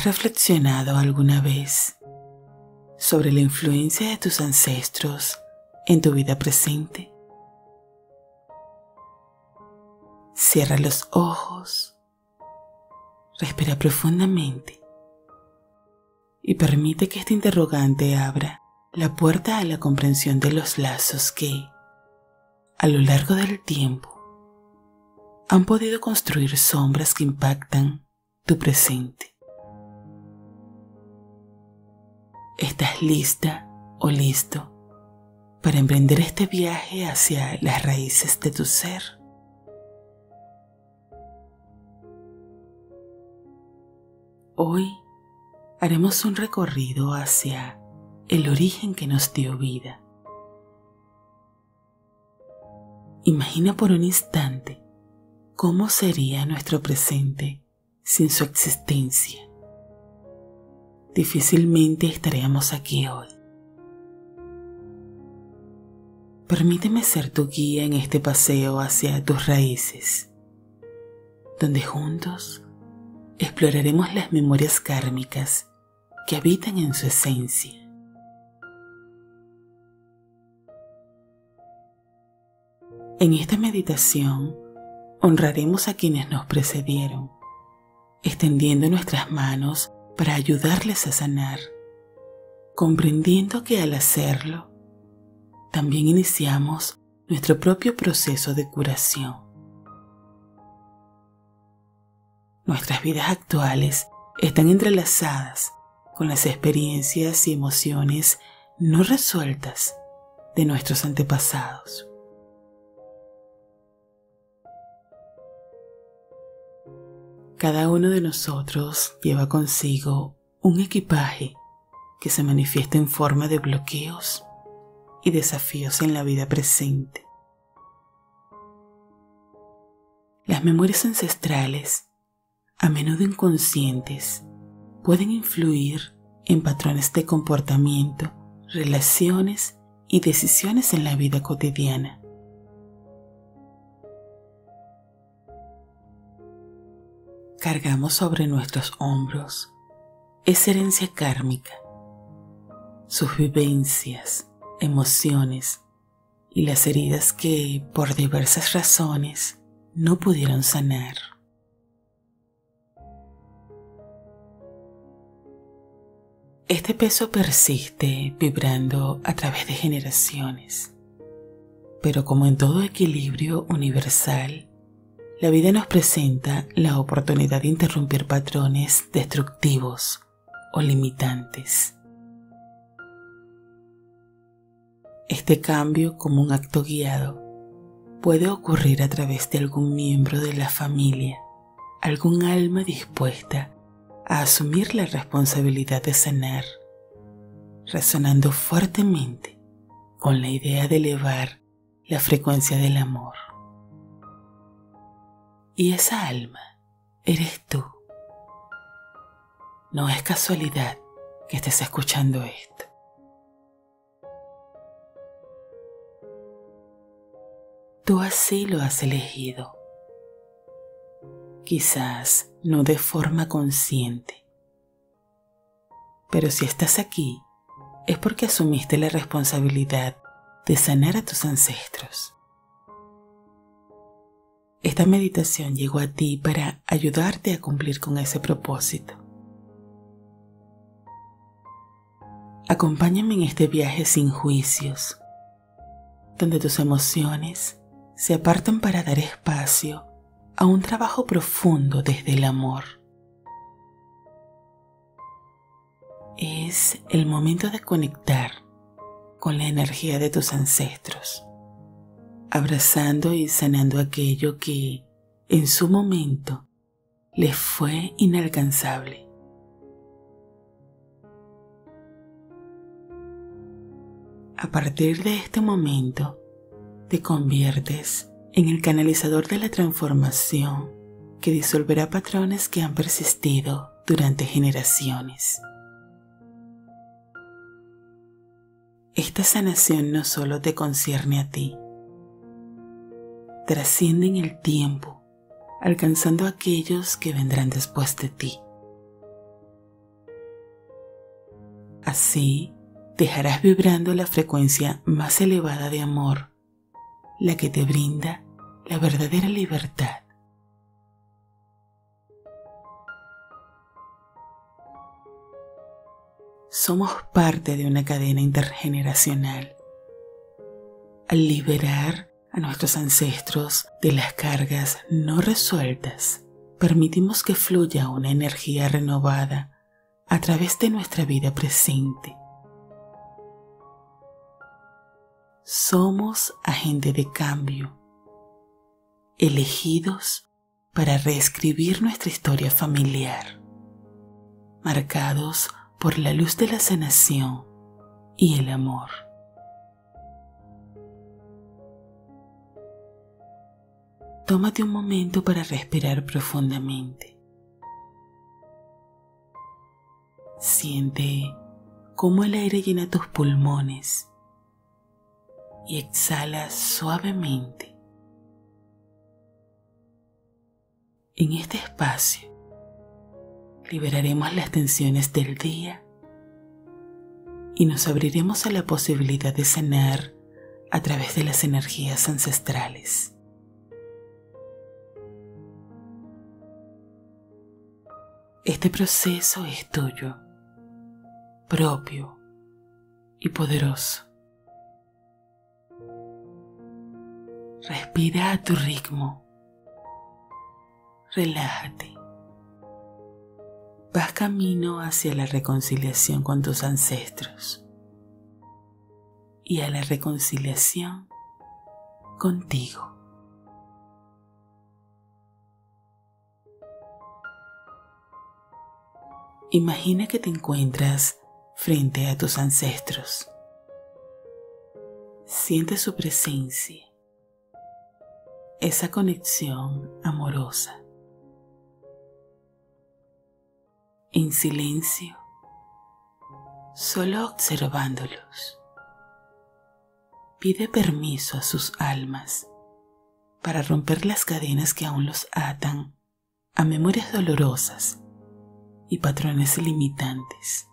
¿Has reflexionado alguna vez sobre la influencia de tus ancestros en tu vida presente? Cierra los ojos, respira profundamente y permite que este interrogante abra la puerta a la comprensión de los lazos que, a lo largo del tiempo, han podido construir sombras que impactan tu presente. ¿Estás lista o listo para emprender este viaje hacia las raíces de tu ser? Hoy haremos un recorrido hacia el origen que nos dio vida. Imagina por un instante cómo sería nuestro presente sin su existencia difícilmente estaríamos aquí hoy. Permíteme ser tu guía en este paseo hacia tus raíces, donde juntos exploraremos las memorias kármicas que habitan en su esencia. En esta meditación honraremos a quienes nos precedieron, extendiendo nuestras manos para ayudarles a sanar, comprendiendo que al hacerlo, también iniciamos nuestro propio proceso de curación. Nuestras vidas actuales están entrelazadas con las experiencias y emociones no resueltas de nuestros antepasados. Cada uno de nosotros lleva consigo un equipaje que se manifiesta en forma de bloqueos y desafíos en la vida presente. Las memorias ancestrales, a menudo inconscientes, pueden influir en patrones de comportamiento, relaciones y decisiones en la vida cotidiana. Cargamos sobre nuestros hombros esa herencia kármica, sus vivencias, emociones y las heridas que por diversas razones no pudieron sanar. Este peso persiste vibrando a través de generaciones, pero como en todo equilibrio universal, la vida nos presenta la oportunidad de interrumpir patrones destructivos o limitantes. Este cambio como un acto guiado puede ocurrir a través de algún miembro de la familia, algún alma dispuesta a asumir la responsabilidad de sanar, resonando fuertemente con la idea de elevar la frecuencia del amor. Y esa alma eres tú. No es casualidad que estés escuchando esto. Tú así lo has elegido. Quizás no de forma consciente. Pero si estás aquí, es porque asumiste la responsabilidad de sanar a tus ancestros. Esta meditación llegó a ti para ayudarte a cumplir con ese propósito. Acompáñame en este viaje sin juicios, donde tus emociones se apartan para dar espacio a un trabajo profundo desde el amor. Es el momento de conectar con la energía de tus ancestros abrazando y sanando aquello que en su momento les fue inalcanzable. A partir de este momento, te conviertes en el canalizador de la transformación que disolverá patrones que han persistido durante generaciones. Esta sanación no solo te concierne a ti, trascienden el tiempo, alcanzando a aquellos que vendrán después de ti. Así dejarás vibrando la frecuencia más elevada de amor, la que te brinda la verdadera libertad. Somos parte de una cadena intergeneracional. Al liberar a nuestros ancestros de las cargas no resueltas, permitimos que fluya una energía renovada a través de nuestra vida presente. Somos agente de cambio, elegidos para reescribir nuestra historia familiar, marcados por la luz de la sanación y el amor. Tómate un momento para respirar profundamente. Siente cómo el aire llena tus pulmones y exhala suavemente. En este espacio liberaremos las tensiones del día y nos abriremos a la posibilidad de sanar a través de las energías ancestrales. Este proceso es tuyo, propio y poderoso. Respira a tu ritmo. Relájate. Vas camino hacia la reconciliación con tus ancestros y a la reconciliación contigo. Imagina que te encuentras frente a tus ancestros. Siente su presencia, esa conexión amorosa. En silencio, solo observándolos. Pide permiso a sus almas para romper las cadenas que aún los atan a memorias dolorosas y patrones limitantes.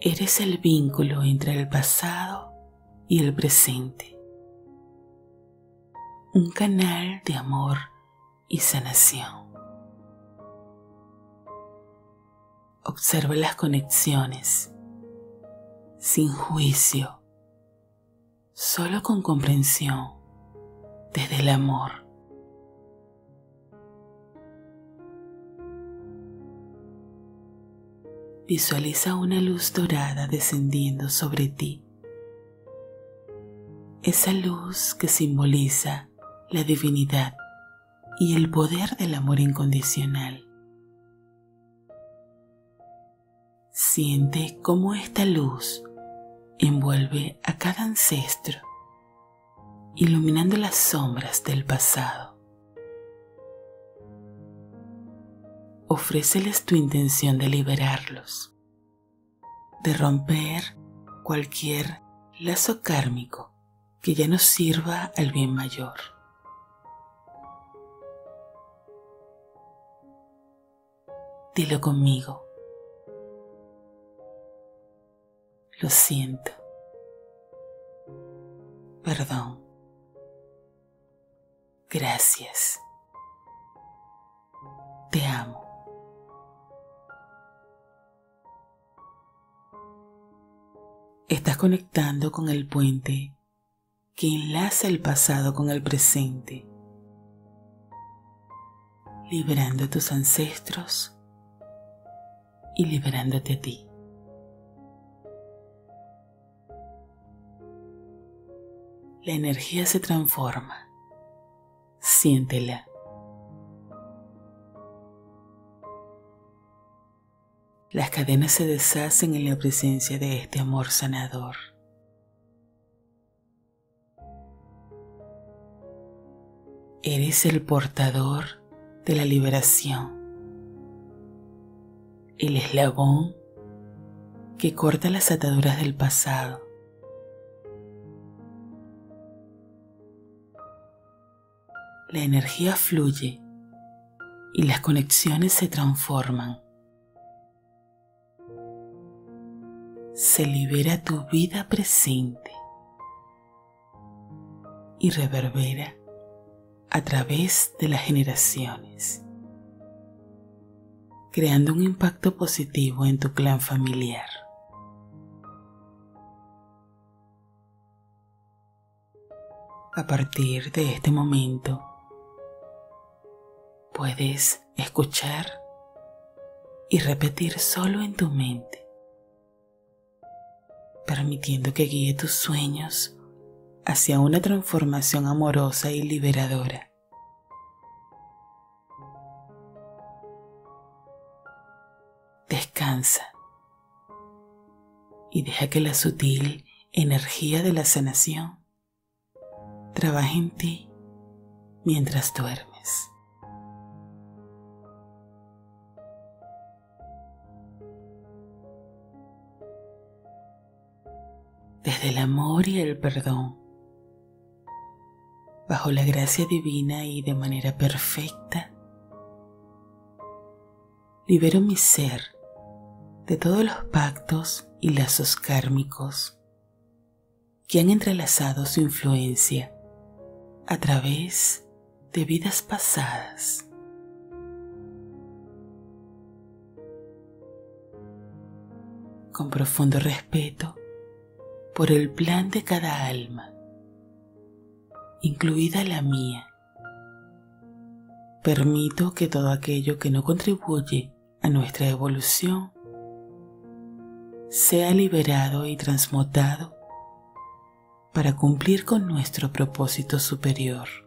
Eres el vínculo entre el pasado y el presente. Un canal de amor y sanación. Observa las conexiones, sin juicio, solo con comprensión, desde el amor. Visualiza una luz dorada descendiendo sobre ti. Esa luz que simboliza la divinidad y el poder del amor incondicional. Siente cómo esta luz envuelve a cada ancestro, iluminando las sombras del pasado. Ofréceles tu intención de liberarlos, de romper cualquier lazo kármico que ya no sirva al bien mayor. Dilo conmigo. Lo siento. Perdón. Gracias. Te amo. Estás conectando con el puente que enlaza el pasado con el presente, liberando a tus ancestros y liberándote a ti. La energía se transforma. Siéntela. Las cadenas se deshacen en la presencia de este amor sanador. Eres el portador de la liberación, el eslabón que corta las ataduras del pasado. La energía fluye y las conexiones se transforman. Se libera tu vida presente y reverbera a través de las generaciones, creando un impacto positivo en tu clan familiar. A partir de este momento, puedes escuchar y repetir solo en tu mente, permitiendo que guíe tus sueños hacia una transformación amorosa y liberadora. Descansa y deja que la sutil energía de la sanación trabaje en ti mientras duermes. Desde el amor y el perdón, bajo la gracia divina y de manera perfecta, libero mi ser de todos los pactos y lazos kármicos que han entrelazado su influencia a través de vidas pasadas. Con profundo respeto por el plan de cada alma, incluida la mía, permito que todo aquello que no contribuye a nuestra evolución sea liberado y transmutado para cumplir con nuestro propósito superior.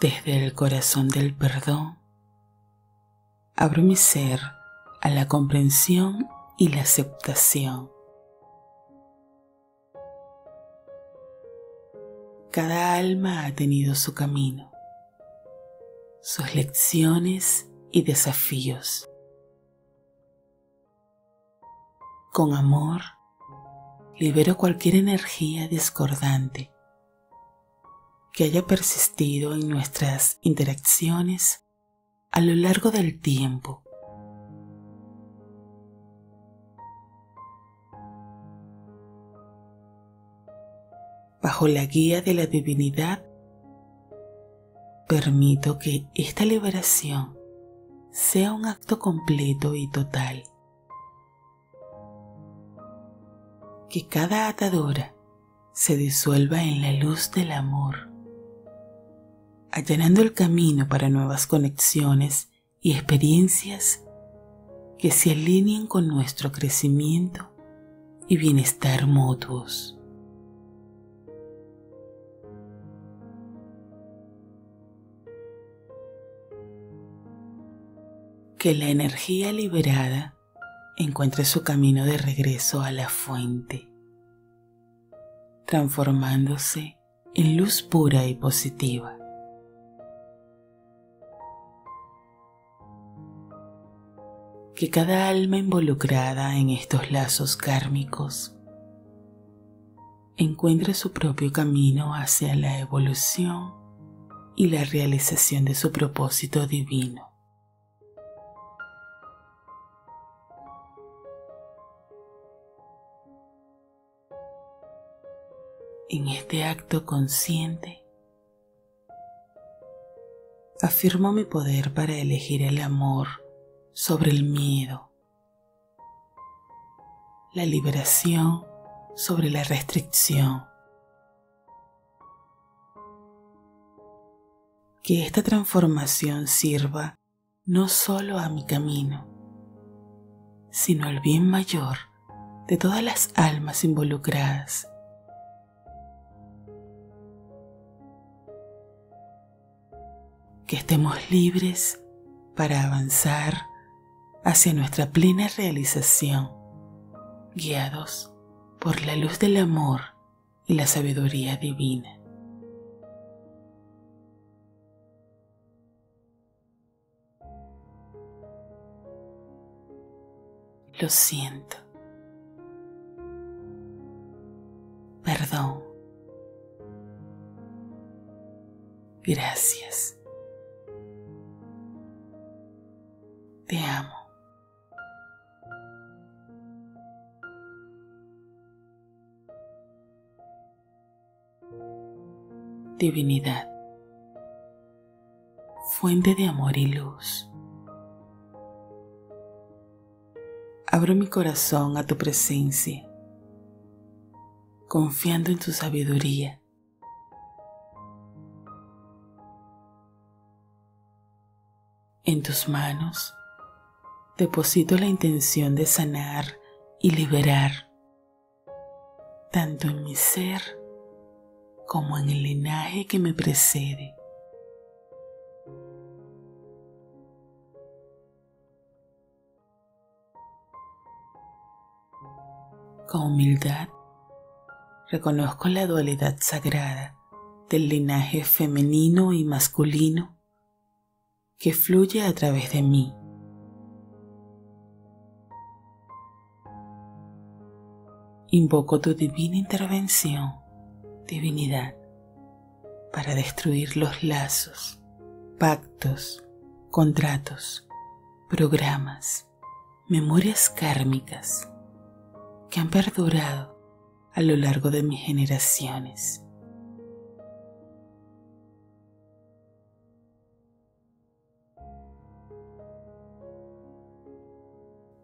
Desde el corazón del perdón, abro mi ser a la comprensión y la aceptación. Cada alma ha tenido su camino, sus lecciones y desafíos. Con amor, libero cualquier energía discordante que haya persistido en nuestras interacciones a lo largo del tiempo. Bajo la guía de la divinidad, permito que esta liberación sea un acto completo y total. Que cada atadura se disuelva en la luz del amor, allanando el camino para nuevas conexiones y experiencias que se alineen con nuestro crecimiento y bienestar mutuos. que la energía liberada encuentre su camino de regreso a la fuente, transformándose en luz pura y positiva. Que cada alma involucrada en estos lazos kármicos encuentre su propio camino hacia la evolución y la realización de su propósito divino. en este acto consciente, afirmo mi poder para elegir el amor sobre el miedo, la liberación sobre la restricción. Que esta transformación sirva no solo a mi camino, sino al bien mayor de todas las almas involucradas que estemos libres para avanzar hacia nuestra plena realización, guiados por la luz del amor y la sabiduría divina. Lo siento. perdón. Gracias. Te amo. Divinidad, fuente de amor y luz. Abro mi corazón a tu presencia, confiando en tu sabiduría. En tus manos deposito la intención de sanar y liberar, tanto en mi ser como en el linaje que me precede. Con humildad reconozco la dualidad sagrada del linaje femenino y masculino que fluye a través de mí. Invoco tu divina intervención, divinidad, para destruir los lazos, pactos, contratos, programas, memorias kármicas que han perdurado a lo largo de mis generaciones.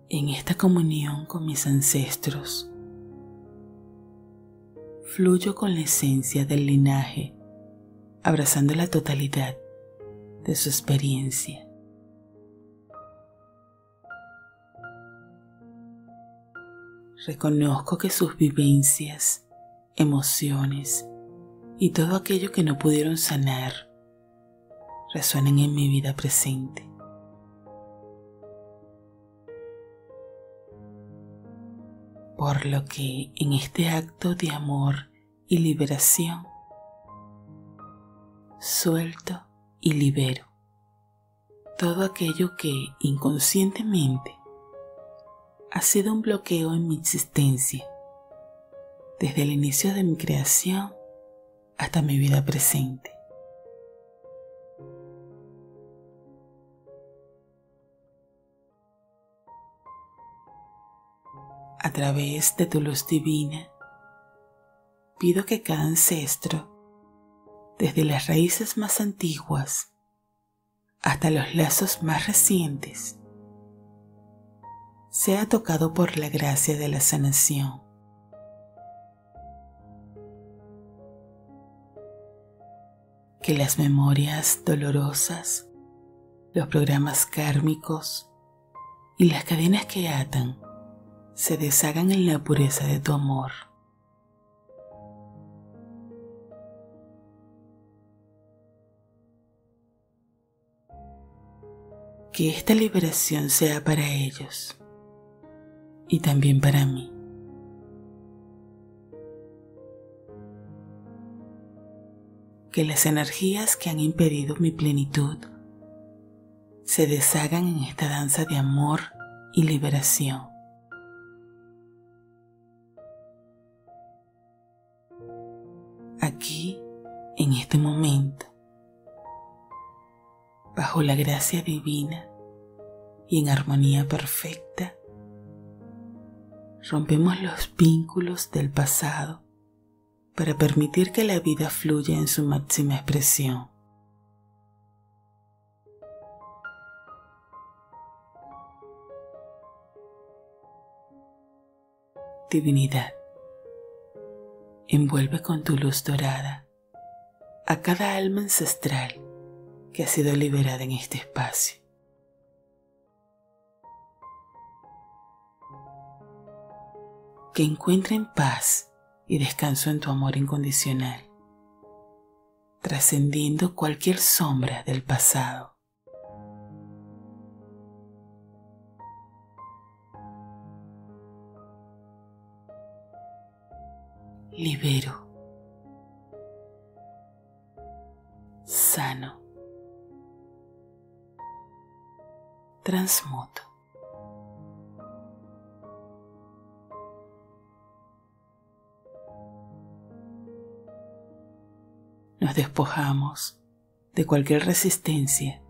En esta comunión con mis ancestros, fluyo con la esencia del linaje, abrazando la totalidad de su experiencia. reconozco que sus vivencias, emociones y todo aquello que no pudieron sanar resuenan en mi vida presente. Por lo que en este acto de amor y liberación, suelto y libero todo aquello que inconscientemente ha sido un bloqueo en mi existencia, desde el inicio de mi creación hasta mi vida presente. A través de tu luz divina, pido que cada ancestro, desde las raíces más antiguas hasta los lazos más recientes, sea tocado por la gracia de la sanación. Que las memorias dolorosas, los programas kármicos y las cadenas que atan se deshagan en la pureza de tu amor. Que esta liberación sea para ellos y también para mí. Que las energías que han impedido mi plenitud se deshagan en esta danza de amor y liberación. Aquí, en este momento, bajo la gracia divina y en armonía perfecta, rompemos los vínculos del pasado para permitir que la vida fluya en su máxima expresión. Divinidad, envuelve con tu luz dorada a cada alma ancestral que ha sido liberada en este espacio. que encuentren paz y descanso en tu amor incondicional, trascendiendo cualquier sombra del pasado. Libero. Sano. Transmuto. despojamos de cualquier resistencia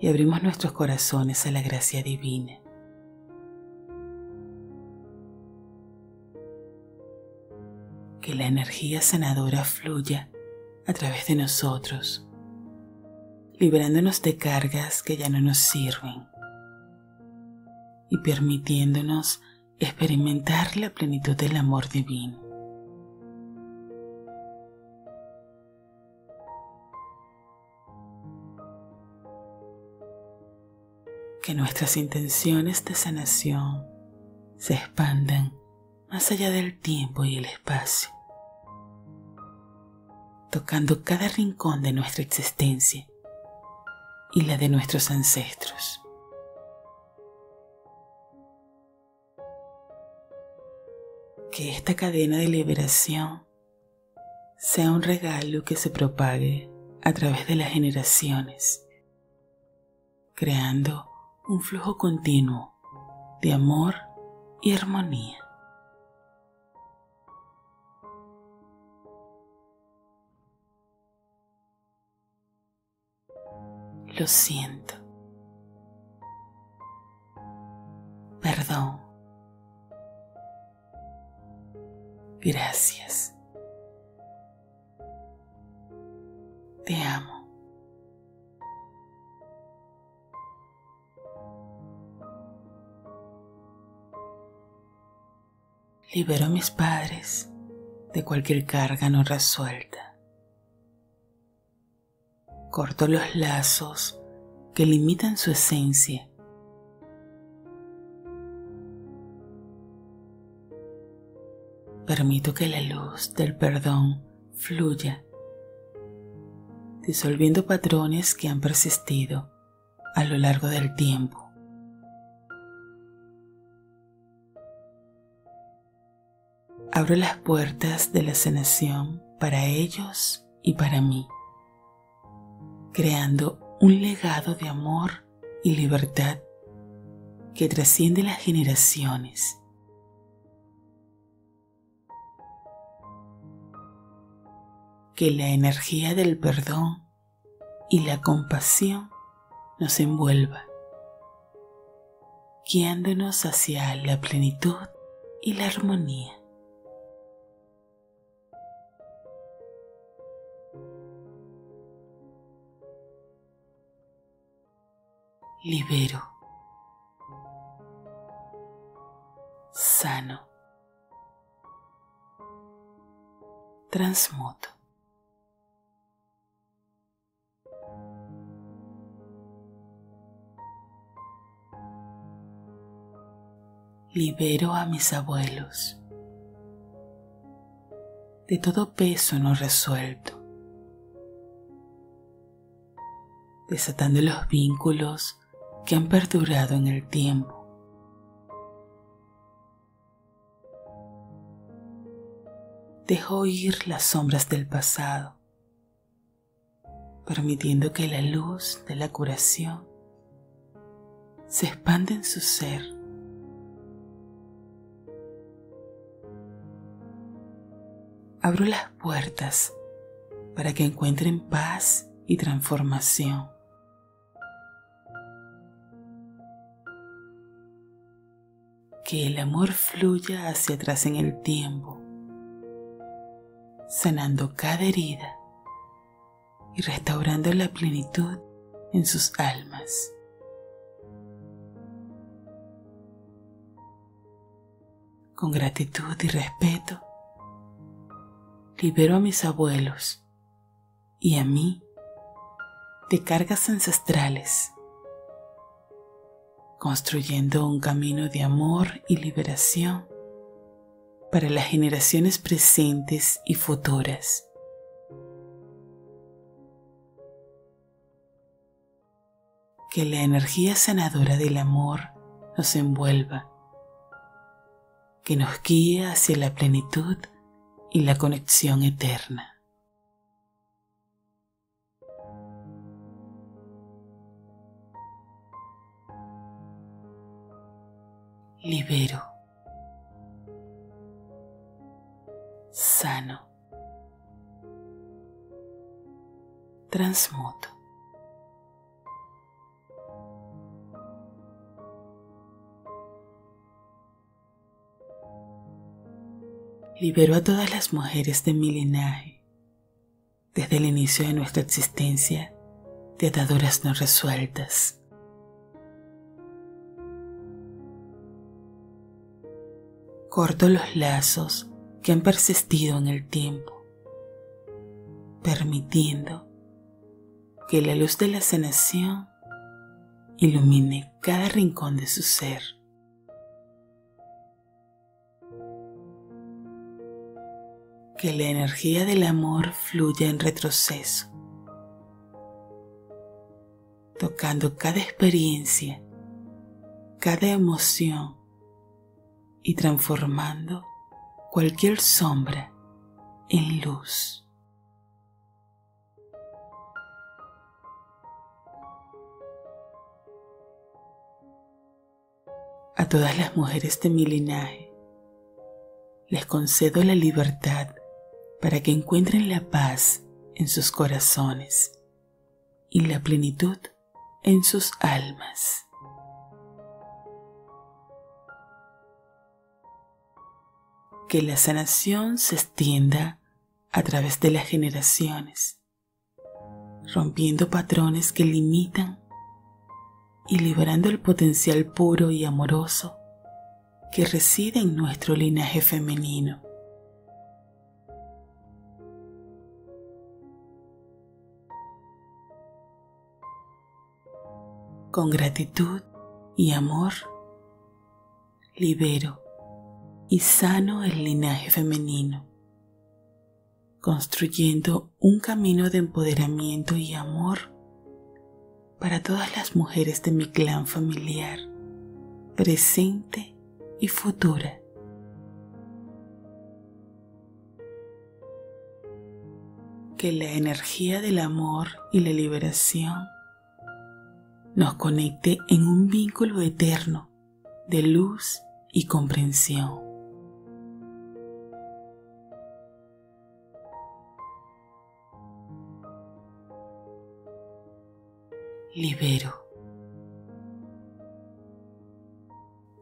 y abrimos nuestros corazones a la gracia divina. Que la energía sanadora fluya a través de nosotros, liberándonos de cargas que ya no nos sirven y permitiéndonos experimentar la plenitud del amor divino. Que nuestras intenciones de sanación se expandan más allá del tiempo y el espacio, tocando cada rincón de nuestra existencia y la de nuestros ancestros. que esta cadena de liberación sea un regalo que se propague a través de las generaciones, creando un flujo continuo de amor y armonía. Lo siento. Perdón. Gracias. Te amo. Libero a mis padres de cualquier carga no resuelta. Corto los lazos que limitan su esencia Permito que la luz del perdón fluya, disolviendo patrones que han persistido a lo largo del tiempo. Abro las puertas de la sanación para ellos y para mí, creando un legado de amor y libertad que trasciende las generaciones que la energía del perdón y la compasión nos envuelva, guiándonos hacia la plenitud y la armonía. Libero. Sano. Transmuto. libero a mis abuelos de todo peso no resuelto, desatando los vínculos que han perdurado en el tiempo. Dejo ir las sombras del pasado, permitiendo que la luz de la curación se expanda en su ser abro las puertas para que encuentren paz y transformación. Que el amor fluya hacia atrás en el tiempo, sanando cada herida y restaurando la plenitud en sus almas. Con gratitud y respeto, libero a mis abuelos y a mí de cargas ancestrales, construyendo un camino de amor y liberación para las generaciones presentes y futuras. Que la energía sanadora del amor nos envuelva, que nos guíe hacia la plenitud y la conexión eterna. Libero. Sano. transmuto. Libero a todas las mujeres de mi linaje, desde el inicio de nuestra existencia, de ataduras no resueltas. Corto los lazos que han persistido en el tiempo, permitiendo que la luz de la sanación ilumine cada rincón de su ser. que la energía del amor fluya en retroceso, tocando cada experiencia, cada emoción y transformando cualquier sombra en luz. A todas las mujeres de mi linaje les concedo la libertad para que encuentren la paz en sus corazones y la plenitud en sus almas. Que la sanación se extienda a través de las generaciones, rompiendo patrones que limitan y liberando el potencial puro y amoroso que reside en nuestro linaje femenino. con gratitud y amor, libero y sano el linaje femenino, construyendo un camino de empoderamiento y amor para todas las mujeres de mi clan familiar, presente y futura. Que la energía del amor y la liberación nos conecte en un vínculo eterno de luz y comprensión. Libero.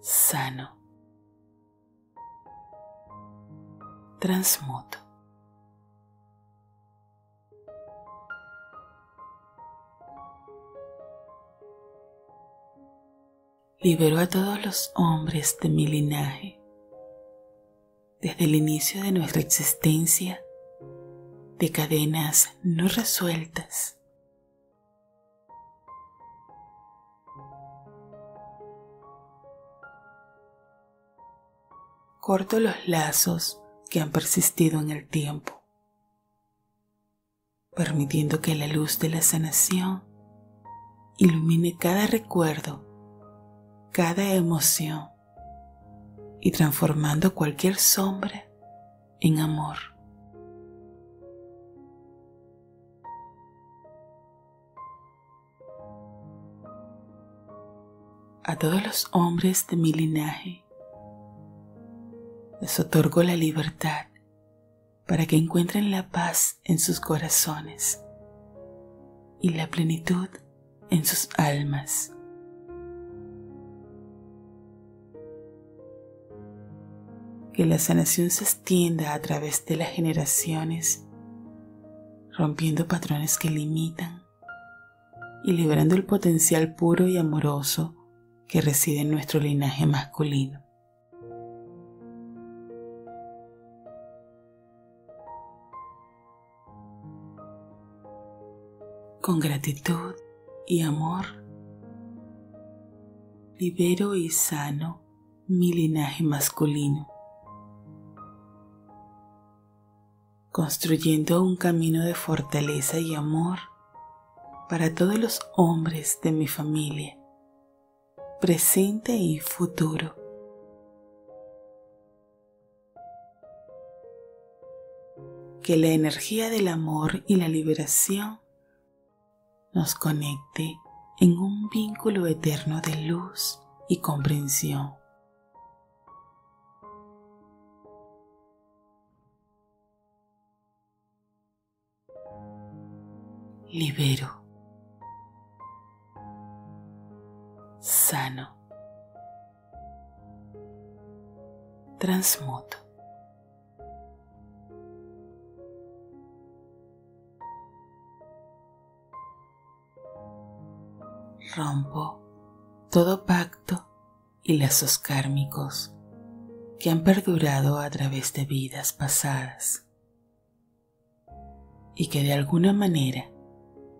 Sano. Transmuto. libero a todos los hombres de mi linaje, desde el inicio de nuestra existencia, de cadenas no resueltas. Corto los lazos que han persistido en el tiempo, permitiendo que la luz de la sanación ilumine cada recuerdo cada emoción y transformando cualquier sombra en amor. A todos los hombres de mi linaje les otorgo la libertad para que encuentren la paz en sus corazones y la plenitud en sus almas. que la sanación se extienda a través de las generaciones, rompiendo patrones que limitan y liberando el potencial puro y amoroso que reside en nuestro linaje masculino. Con gratitud y amor, libero y sano mi linaje masculino construyendo un camino de fortaleza y amor para todos los hombres de mi familia, presente y futuro. Que la energía del amor y la liberación nos conecte en un vínculo eterno de luz y comprensión. libero, sano, transmuto. Rompo todo pacto y lazos kármicos que han perdurado a través de vidas pasadas y que de alguna manera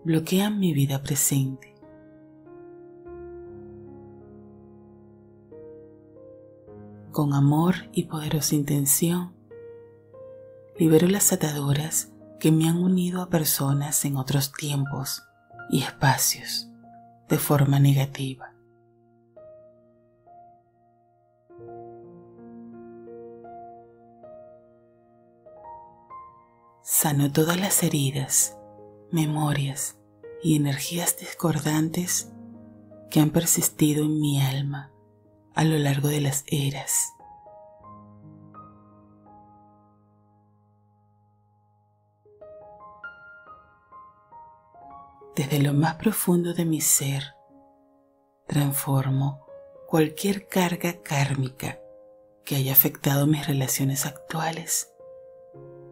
bloquean mi vida presente. Con amor y poderosa intención, libero las ataduras que me han unido a personas en otros tiempos y espacios de forma negativa. Sano todas las heridas, memorias y energías discordantes que han persistido en mi alma a lo largo de las eras. Desde lo más profundo de mi ser, transformo cualquier carga kármica que haya afectado mis relaciones actuales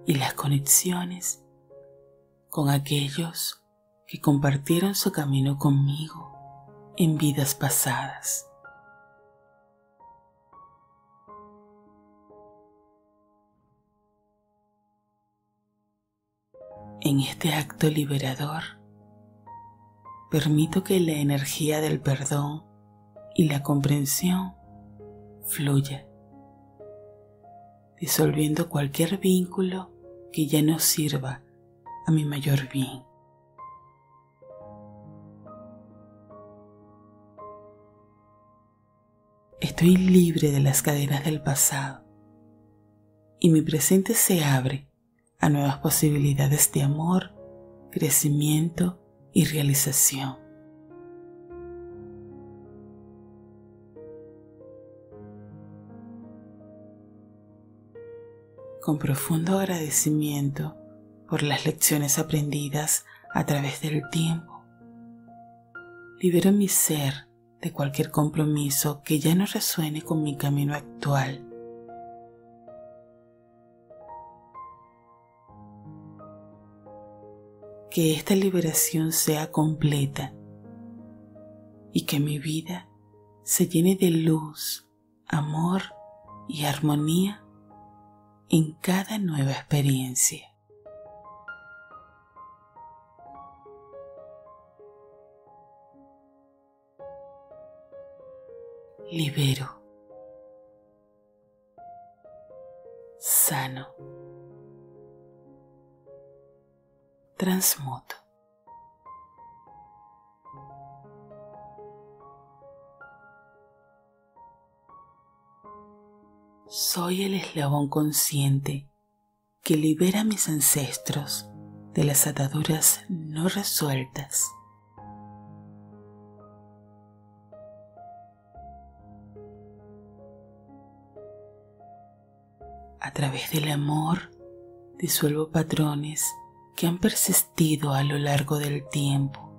y las conexiones con aquellos que compartieron su camino conmigo en vidas pasadas. En este acto liberador, permito que la energía del perdón y la comprensión fluya, disolviendo cualquier vínculo que ya no sirva a mi mayor bien. Estoy libre de las cadenas del pasado y mi presente se abre a nuevas posibilidades de amor, crecimiento y realización. Con profundo agradecimiento por las lecciones aprendidas a través del tiempo, libero mi ser de cualquier compromiso que ya no resuene con mi camino actual que esta liberación sea completa y que mi vida se llene de luz, amor y armonía en cada nueva experiencia. Libero. Sano. Transmuto. Soy el eslabón consciente que libera a mis ancestros de las ataduras no resueltas. A través del amor disuelvo patrones que han persistido a lo largo del tiempo.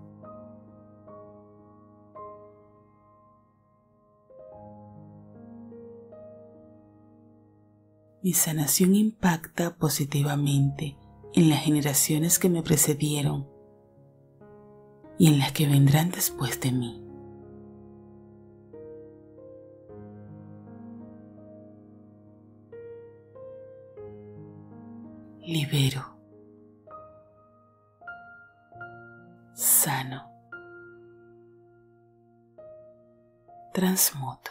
Mi sanación impacta positivamente en las generaciones que me precedieron y en las que vendrán después de mí. Libero sano. Transmuto.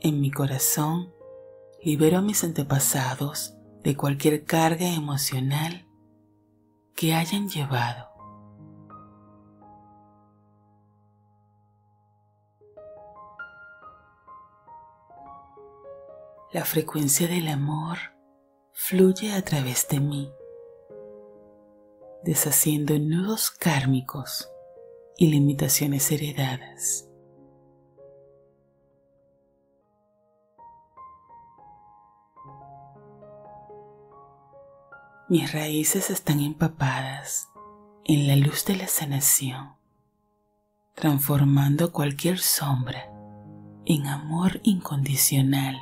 En mi corazón libero a mis antepasados de cualquier carga emocional que hayan llevado. La frecuencia del amor fluye a través de mí, deshaciendo nudos kármicos y limitaciones heredadas. Mis raíces están empapadas en la luz de la sanación, transformando cualquier sombra en amor incondicional.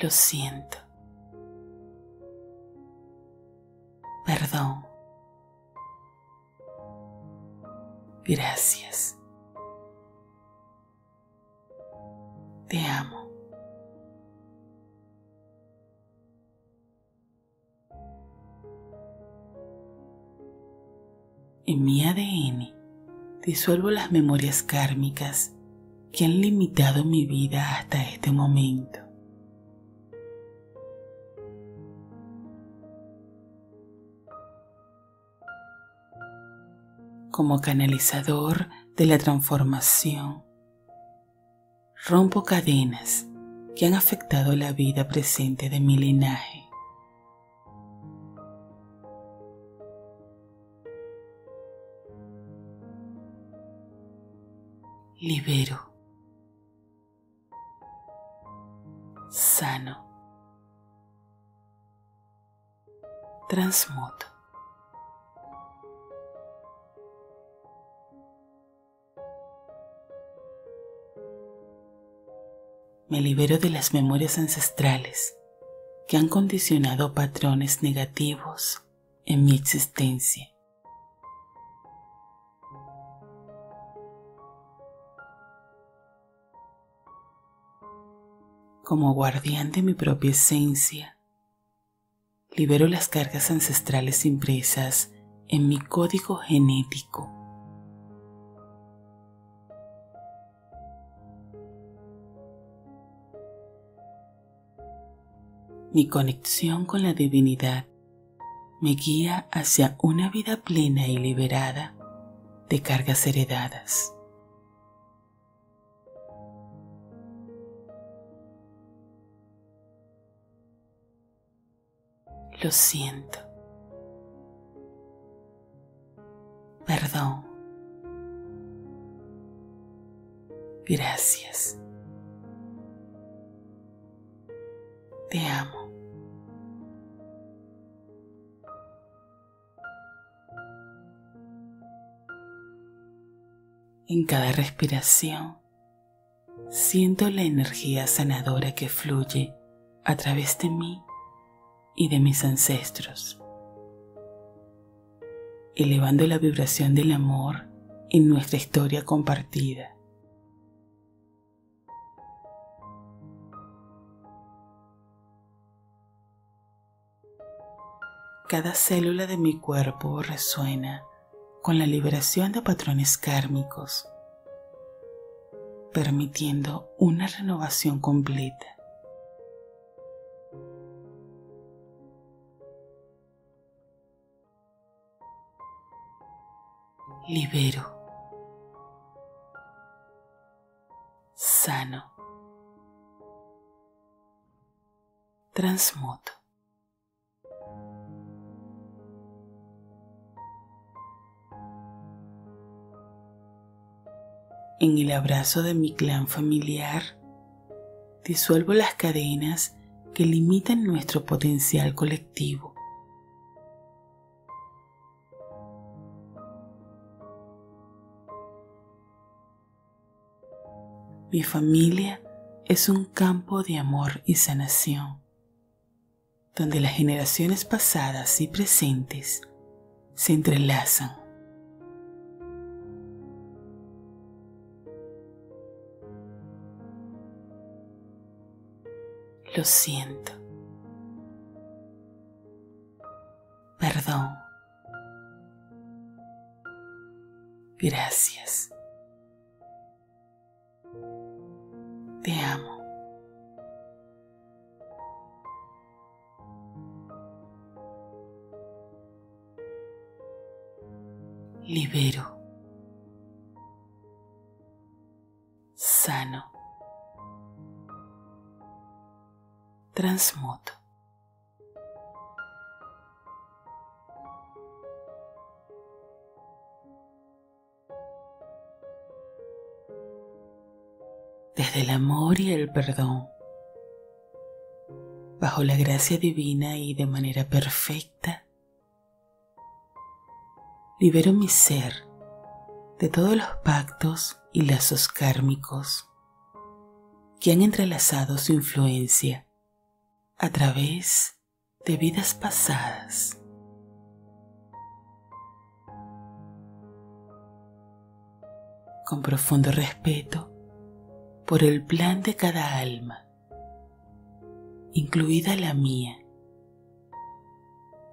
Lo siento. Perdón. Gracias. Te amo. En mi ADN disuelvo las memorias kármicas que han limitado mi vida hasta este momento. Como canalizador de la transformación, rompo cadenas que han afectado la vida presente de mi linaje. libero, sano, transmuto. Me libero de las memorias ancestrales que han condicionado patrones negativos en mi existencia. como guardián de mi propia esencia, libero las cargas ancestrales impresas en mi código genético. Mi conexión con la divinidad me guía hacia una vida plena y liberada de cargas heredadas. Lo siento. Perdón. Gracias. Te amo. En cada respiración siento la energía sanadora que fluye a través de mí y de mis ancestros, elevando la vibración del amor en nuestra historia compartida. Cada célula de mi cuerpo resuena con la liberación de patrones kármicos, permitiendo una renovación completa. libero, sano, transmuto. En el abrazo de mi clan familiar, disuelvo las cadenas que limitan nuestro potencial colectivo. Mi familia es un campo de amor y sanación, donde las generaciones pasadas y presentes se entrelazan. Lo siento. Perdón. Gracias. Te amo. Transmuto. desde el amor y el perdón, bajo la gracia divina y de manera perfecta, libero mi ser de todos los pactos y lazos kármicos que han entrelazado su influencia a través de vidas pasadas. Con profundo respeto por el plan de cada alma, incluida la mía,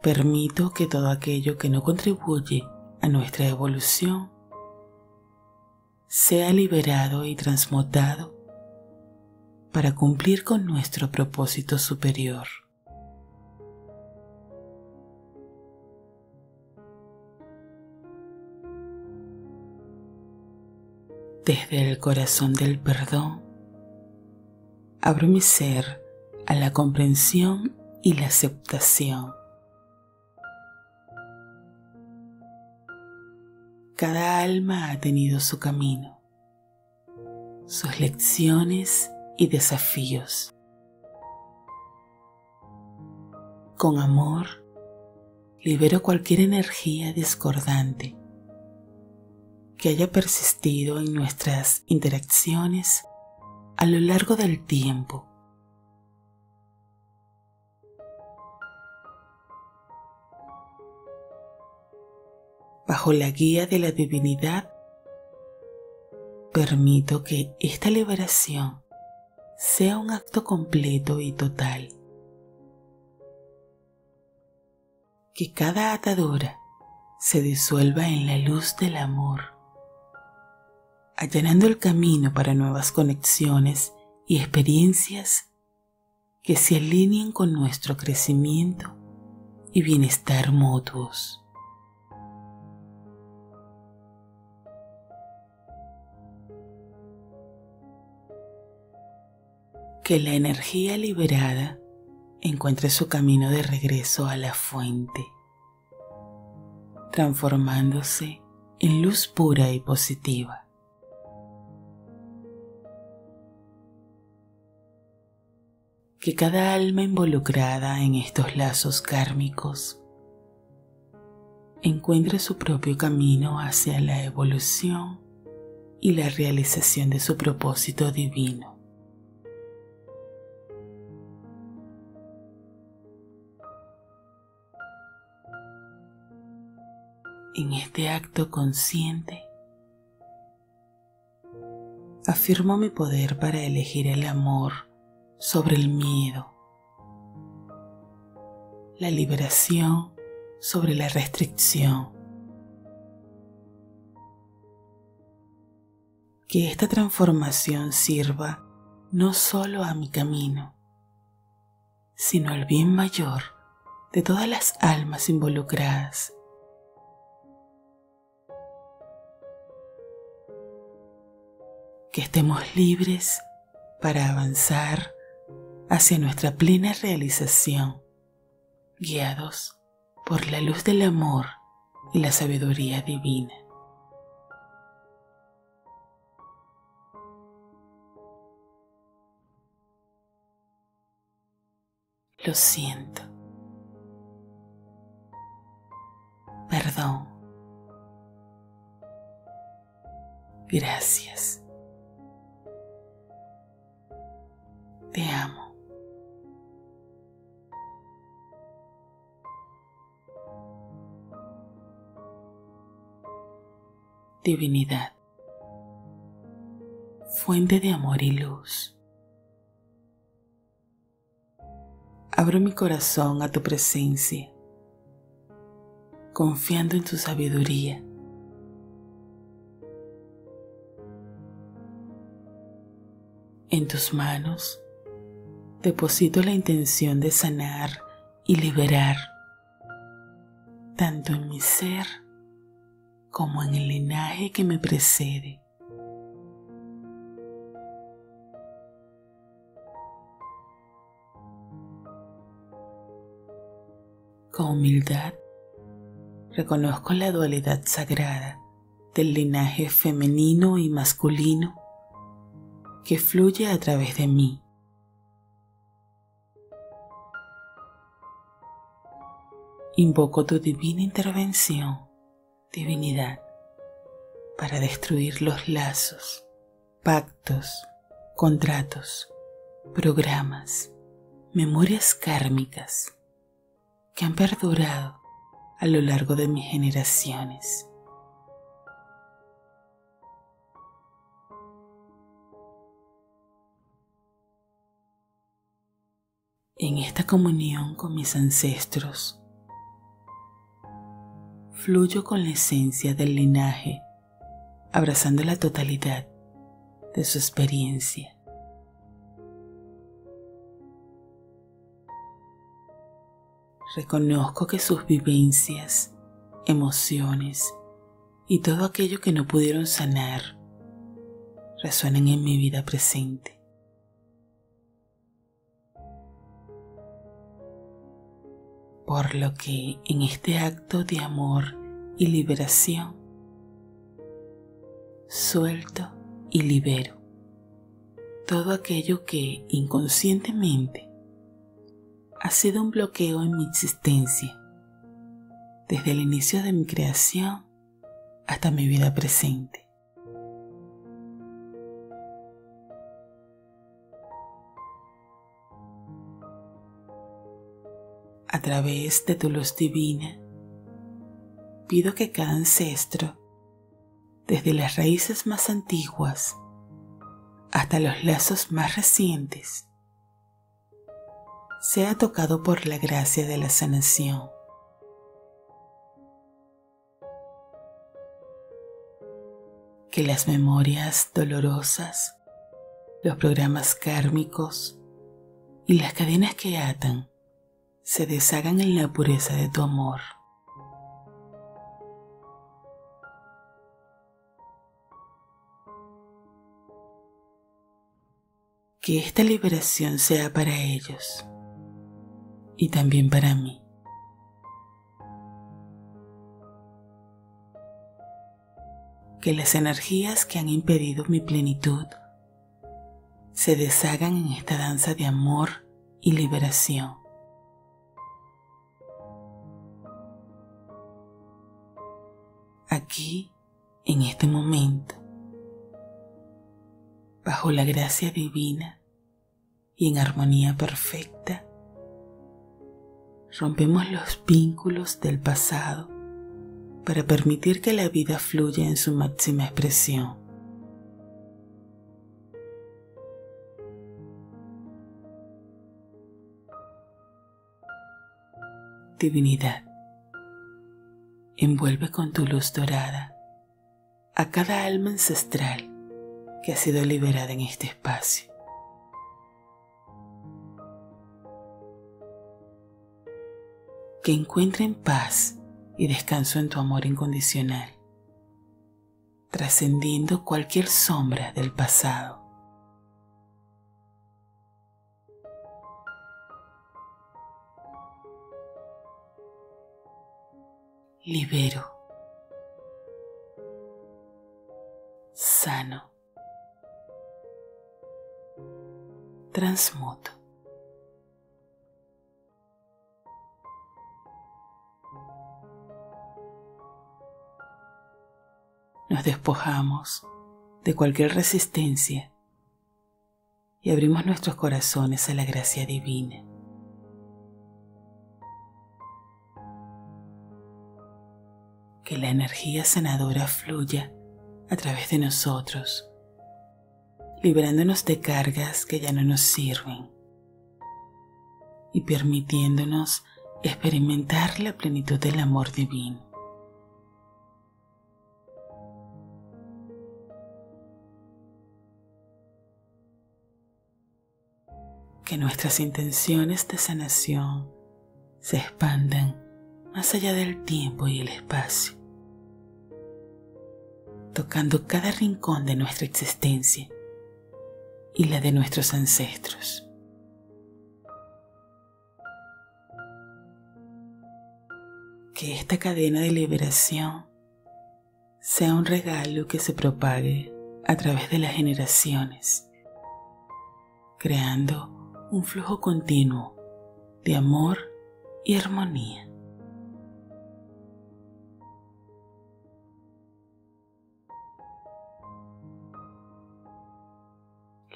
permito que todo aquello que no contribuye a nuestra evolución sea liberado y transmutado para cumplir con nuestro propósito superior. Desde el corazón del perdón, abro mi ser a la comprensión y la aceptación. Cada alma ha tenido su camino, sus lecciones y desafíos. Con amor, libero cualquier energía discordante que haya persistido en nuestras interacciones a lo largo del tiempo. Bajo la guía de la divinidad, permito que esta liberación sea un acto completo y total. Que cada atadura se disuelva en la luz del amor, allanando el camino para nuevas conexiones y experiencias que se alineen con nuestro crecimiento y bienestar mutuos. Que la energía liberada encuentre su camino de regreso a la fuente, transformándose en luz pura y positiva. Que cada alma involucrada en estos lazos kármicos encuentre su propio camino hacia la evolución y la realización de su propósito divino. En este acto consciente, afirmo mi poder para elegir el amor sobre el miedo, la liberación sobre la restricción. Que esta transformación sirva no solo a mi camino, sino al bien mayor de todas las almas involucradas que estemos libres para avanzar hacia nuestra plena realización, guiados por la luz del amor y la sabiduría divina. Lo siento. Perdón. Gracias. Te amo. Divinidad, fuente de amor y luz. Abro mi corazón a tu presencia, confiando en tu sabiduría. En tus manos deposito la intención de sanar y liberar, tanto en mi ser como en el linaje que me precede. Con humildad reconozco la dualidad sagrada del linaje femenino y masculino que fluye a través de mí. Invoco tu divina intervención, divinidad, para destruir los lazos, pactos, contratos, programas, memorias kármicas que han perdurado a lo largo de mis generaciones. En esta comunión con mis ancestros, fluyo con la esencia del linaje, abrazando la totalidad de su experiencia. Reconozco que sus vivencias, emociones y todo aquello que no pudieron sanar resuenan en mi vida presente. Por lo que en este acto de amor y liberación, suelto y libero todo aquello que inconscientemente ha sido un bloqueo en mi existencia, desde el inicio de mi creación hasta mi vida presente. A través de tu luz divina, pido que cada ancestro, desde las raíces más antiguas hasta los lazos más recientes, sea tocado por la gracia de la sanación. Que las memorias dolorosas, los programas kármicos y las cadenas que atan se deshagan en la pureza de tu amor. Que esta liberación sea para ellos y también para mí. Que las energías que han impedido mi plenitud se deshagan en esta danza de amor y liberación. Aquí, en este momento, bajo la gracia divina y en armonía perfecta, rompemos los vínculos del pasado para permitir que la vida fluya en su máxima expresión. Divinidad, envuelve con tu luz dorada a cada alma ancestral que ha sido liberada en este espacio. que encuentren paz y descanso en tu amor incondicional, trascendiendo cualquier sombra del pasado. Libero, sano, transmuto. nos despojamos de cualquier resistencia y abrimos nuestros corazones a la gracia divina. Que la energía sanadora fluya a través de nosotros, liberándonos de cargas que ya no nos sirven y permitiéndonos experimentar la plenitud del amor divino. que nuestras intenciones de sanación se expandan más allá del tiempo y el espacio, tocando cada rincón de nuestra existencia y la de nuestros ancestros. Que esta cadena de liberación sea un regalo que se propague a través de las generaciones creando un flujo continuo de amor y armonía.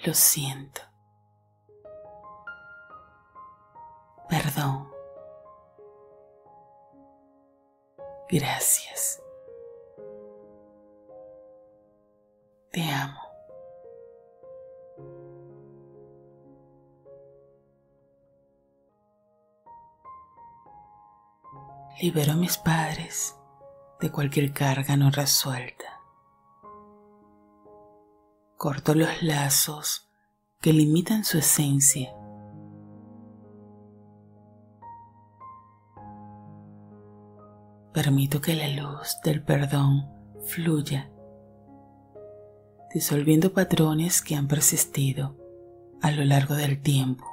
Lo siento. Perdón. Gracias. Te amo. Libero a mis padres de cualquier carga no resuelta. Corto los lazos que limitan su esencia. Permito que la luz del perdón fluya, disolviendo patrones que han persistido a lo largo del tiempo.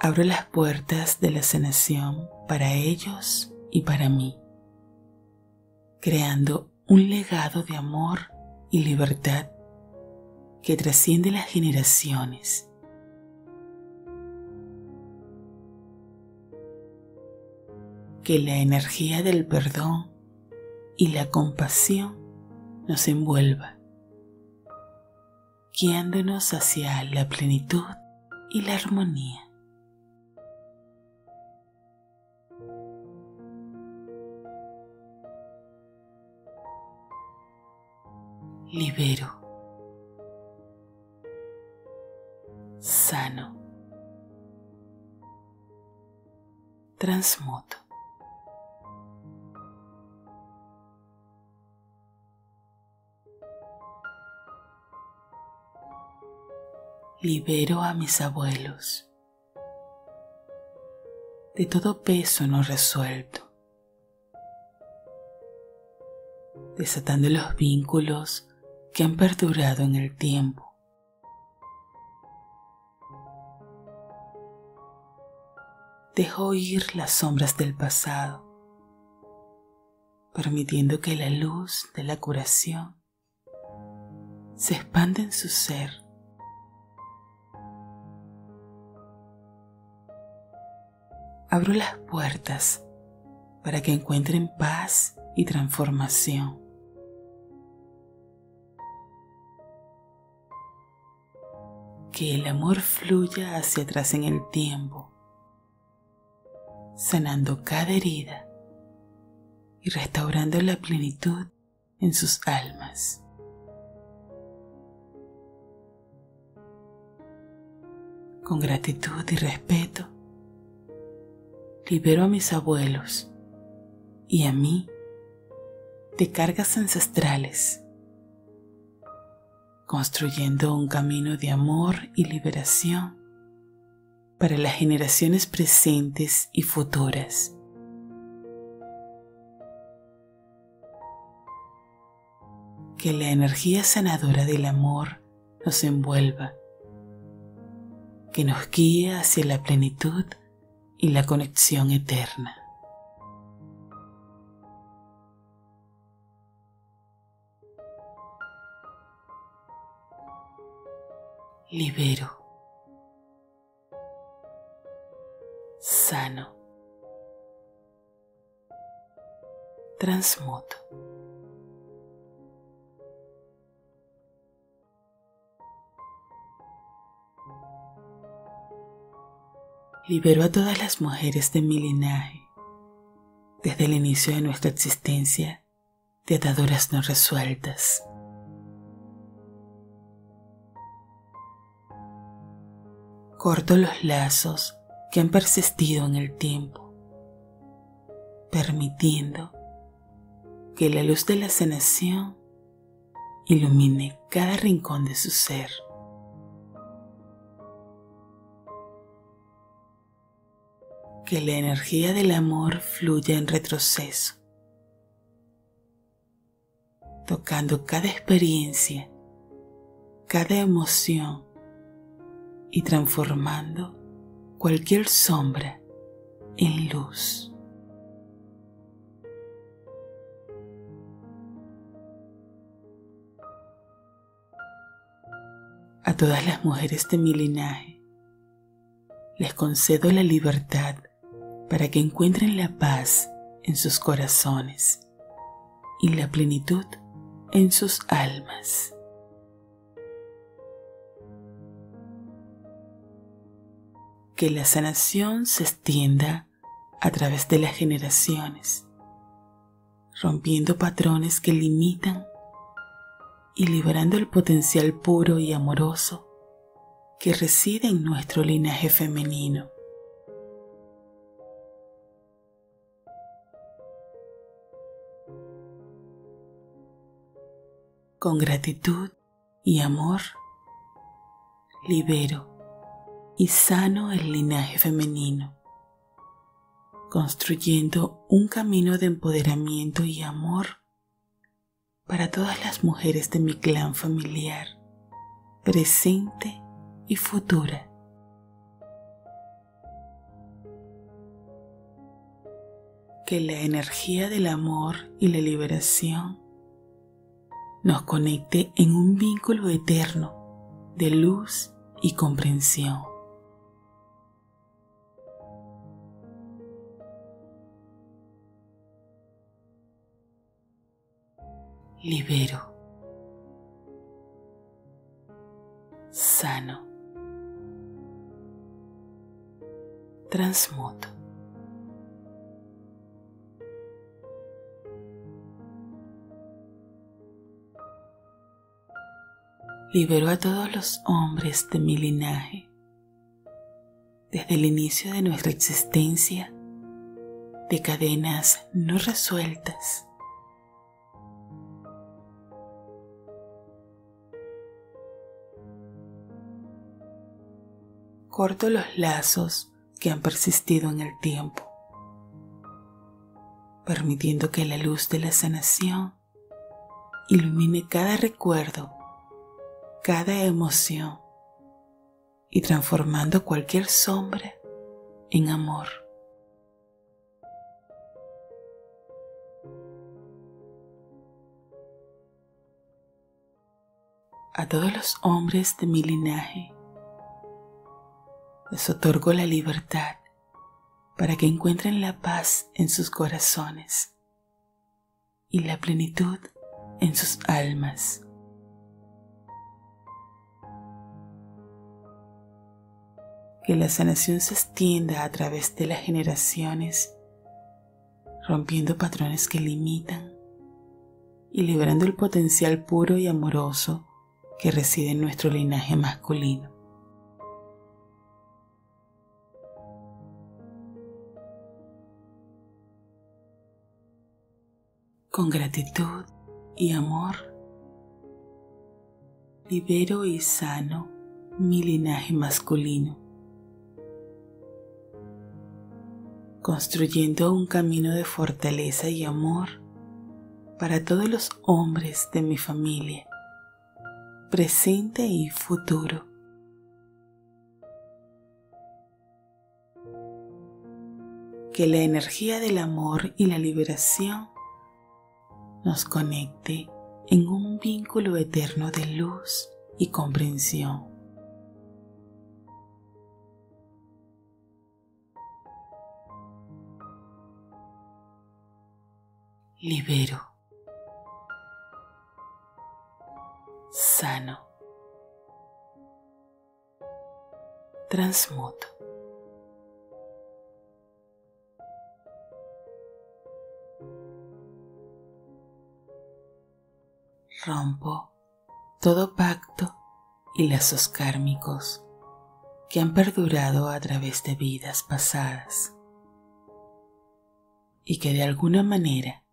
Abro las puertas de la sanación para ellos y para mí, creando un legado de amor y libertad que trasciende las generaciones. Que la energía del perdón y la compasión nos envuelva, guiándonos hacia la plenitud y la armonía. Libero, sano, transmuto. Libero a mis abuelos. De todo peso no resuelto, desatando los vínculos que han perdurado en el tiempo. Dejo ir las sombras del pasado, permitiendo que la luz de la curación se expanda en su ser. Abro las puertas para que encuentren paz y transformación. Que el amor fluya hacia atrás en el tiempo, sanando cada herida y restaurando la plenitud en sus almas. Con gratitud y respeto, libero a mis abuelos y a mí de cargas ancestrales construyendo un camino de amor y liberación para las generaciones presentes y futuras. Que la energía sanadora del amor nos envuelva, que nos guíe hacia la plenitud y la conexión eterna. Libero, sano, transmuto. Libero a todas las mujeres de mi linaje desde el inicio de nuestra existencia de ataduras no resueltas. Corto los lazos que han persistido en el tiempo, permitiendo que la luz de la sanación ilumine cada rincón de su ser. Que la energía del amor fluya en retroceso, tocando cada experiencia, cada emoción y transformando cualquier sombra en luz. A todas las mujeres de mi linaje les concedo la libertad para que encuentren la paz en sus corazones y la plenitud en sus almas. Que la sanación se extienda a través de las generaciones, rompiendo patrones que limitan y liberando el potencial puro y amoroso que reside en nuestro linaje femenino. Con gratitud y amor, libero y sano el linaje femenino, construyendo un camino de empoderamiento y amor para todas las mujeres de mi clan familiar, presente y futura. Que la energía del amor y la liberación nos conecte en un vínculo eterno de luz y comprensión. Libero, sano, transmuto. Libero a todos los hombres de mi linaje desde el inicio de nuestra existencia de cadenas no resueltas corto los lazos que han persistido en el tiempo, permitiendo que la luz de la sanación ilumine cada recuerdo, cada emoción y transformando cualquier sombra en amor. A todos los hombres de mi linaje les otorgo la libertad para que encuentren la paz en sus corazones y la plenitud en sus almas. Que la sanación se extienda a través de las generaciones, rompiendo patrones que limitan y liberando el potencial puro y amoroso que reside en nuestro linaje masculino. Con gratitud y amor, libero y sano mi linaje masculino, construyendo un camino de fortaleza y amor para todos los hombres de mi familia, presente y futuro. Que la energía del amor y la liberación nos conecte en un vínculo eterno de luz y comprensión. Libero. Sano. Transmuto. Rompo todo pacto y lazos kármicos que han perdurado a través de vidas pasadas y que de alguna manera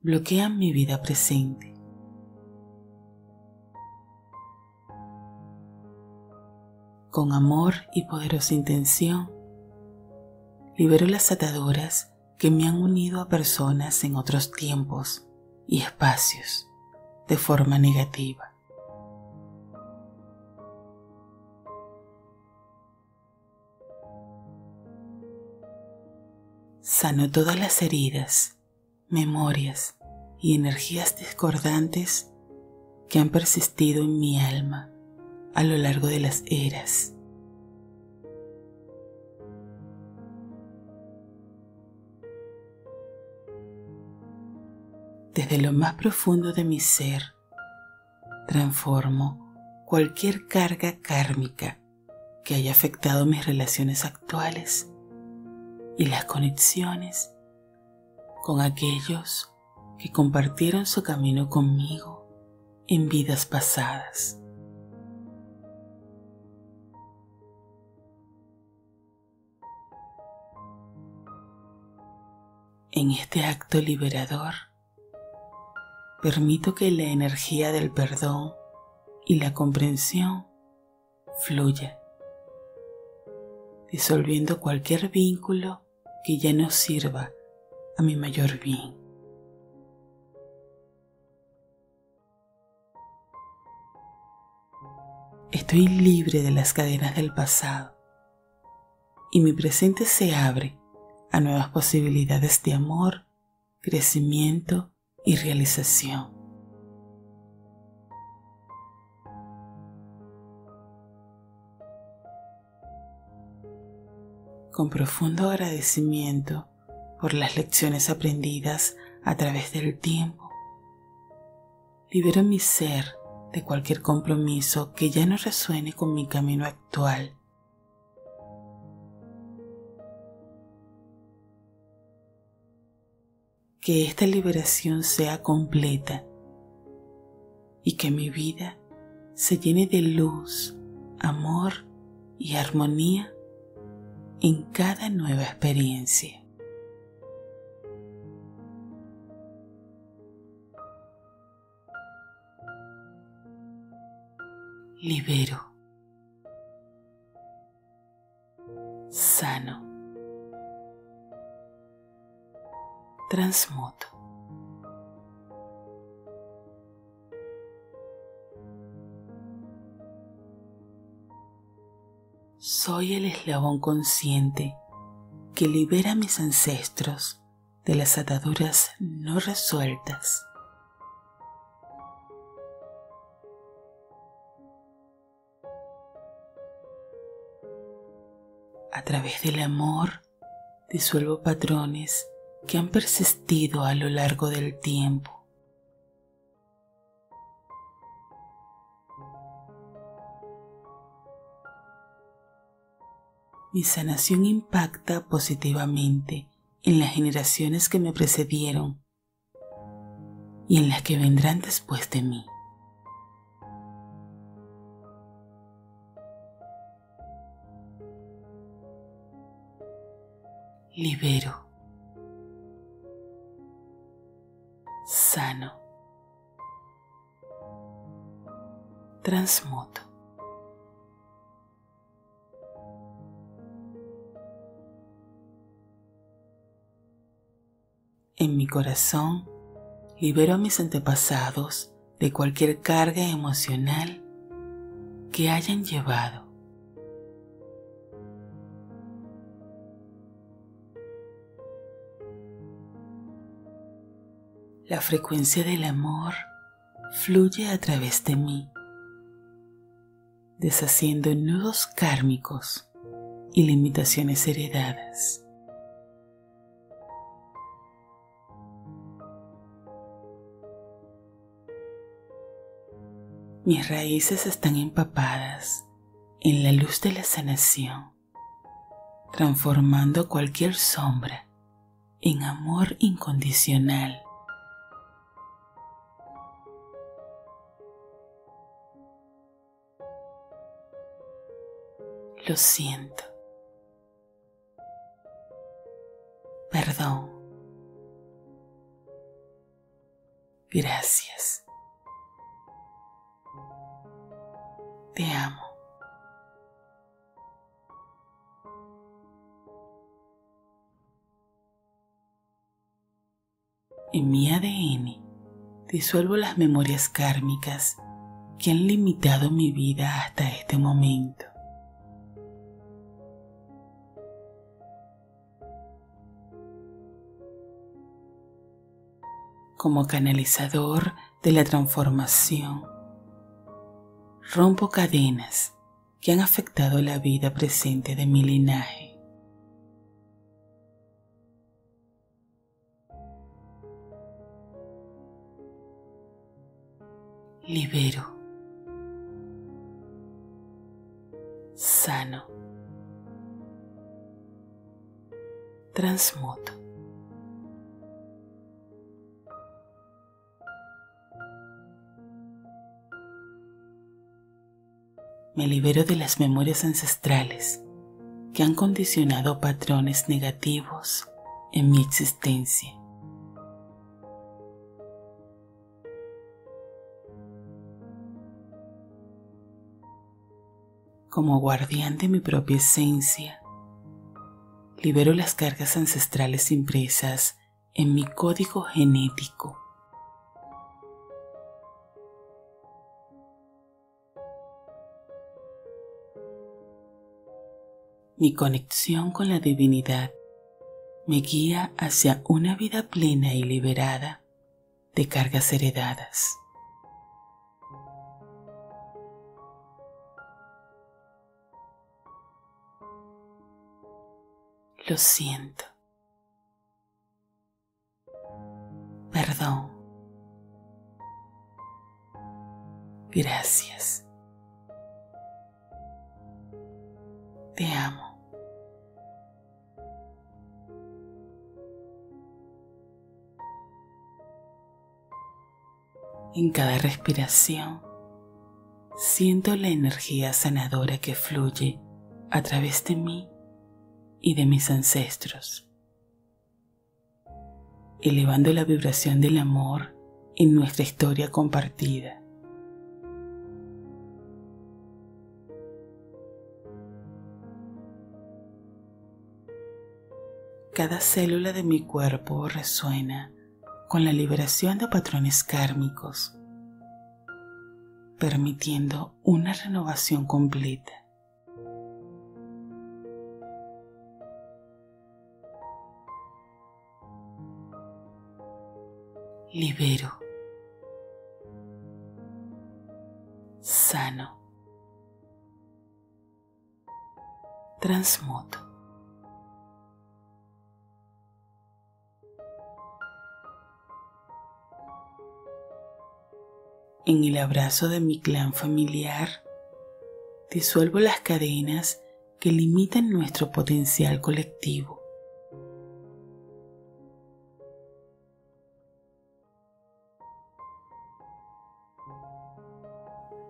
bloquean mi vida presente. Con amor y poderosa intención, libero las ataduras que me han unido a personas en otros tiempos y espacios de forma negativa. Sano todas las heridas, memorias y energías discordantes que han persistido en mi alma a lo largo de las eras. Desde lo más profundo de mi ser, transformo cualquier carga kármica que haya afectado mis relaciones actuales y las conexiones con aquellos que compartieron su camino conmigo en vidas pasadas. En este acto liberador, permito que la energía del perdón y la comprensión fluya, disolviendo cualquier vínculo que ya no sirva a mi mayor bien. Estoy libre de las cadenas del pasado y mi presente se abre a nuevas posibilidades de amor, crecimiento y realización. Con profundo agradecimiento por las lecciones aprendidas a través del tiempo, libero mi ser de cualquier compromiso que ya no resuene con mi camino actual. Que esta liberación sea completa y que mi vida se llene de luz, amor y armonía en cada nueva experiencia. libero, sano, transmuto. Soy el eslabón consciente que libera a mis ancestros de las ataduras no resueltas A través del amor disuelvo patrones que han persistido a lo largo del tiempo. Mi sanación impacta positivamente en las generaciones que me precedieron y en las que vendrán después de mí. libero, sano, transmuto. En mi corazón libero a mis antepasados de cualquier carga emocional que hayan llevado La frecuencia del amor fluye a través de mí, deshaciendo nudos kármicos y limitaciones heredadas. Mis raíces están empapadas en la luz de la sanación, transformando cualquier sombra en amor incondicional. Lo siento. Perdón. Gracias. Te amo. En mi ADN disuelvo las memorias kármicas que han limitado mi vida hasta este momento. Como canalizador de la transformación. rompo cadenas que han afectado la vida presente de mi linaje. Libero. Sano. Transmuto. Me libero de las memorias ancestrales que han condicionado patrones negativos en mi existencia. Como guardián de mi propia esencia, libero las cargas ancestrales impresas en mi código genético mi conexión con la divinidad me guía hacia una vida plena y liberada de cargas heredadas. Lo siento. Perdón. Gracias. Te amo. En cada respiración siento la energía sanadora que fluye a través de mí y de mis ancestros, elevando la vibración del amor en nuestra historia compartida. Cada célula de mi cuerpo resuena con la liberación de patrones kármicos, permitiendo una renovación completa. Libero. Sano. Transmuto. En el abrazo de mi clan familiar, disuelvo las cadenas que limitan nuestro potencial colectivo.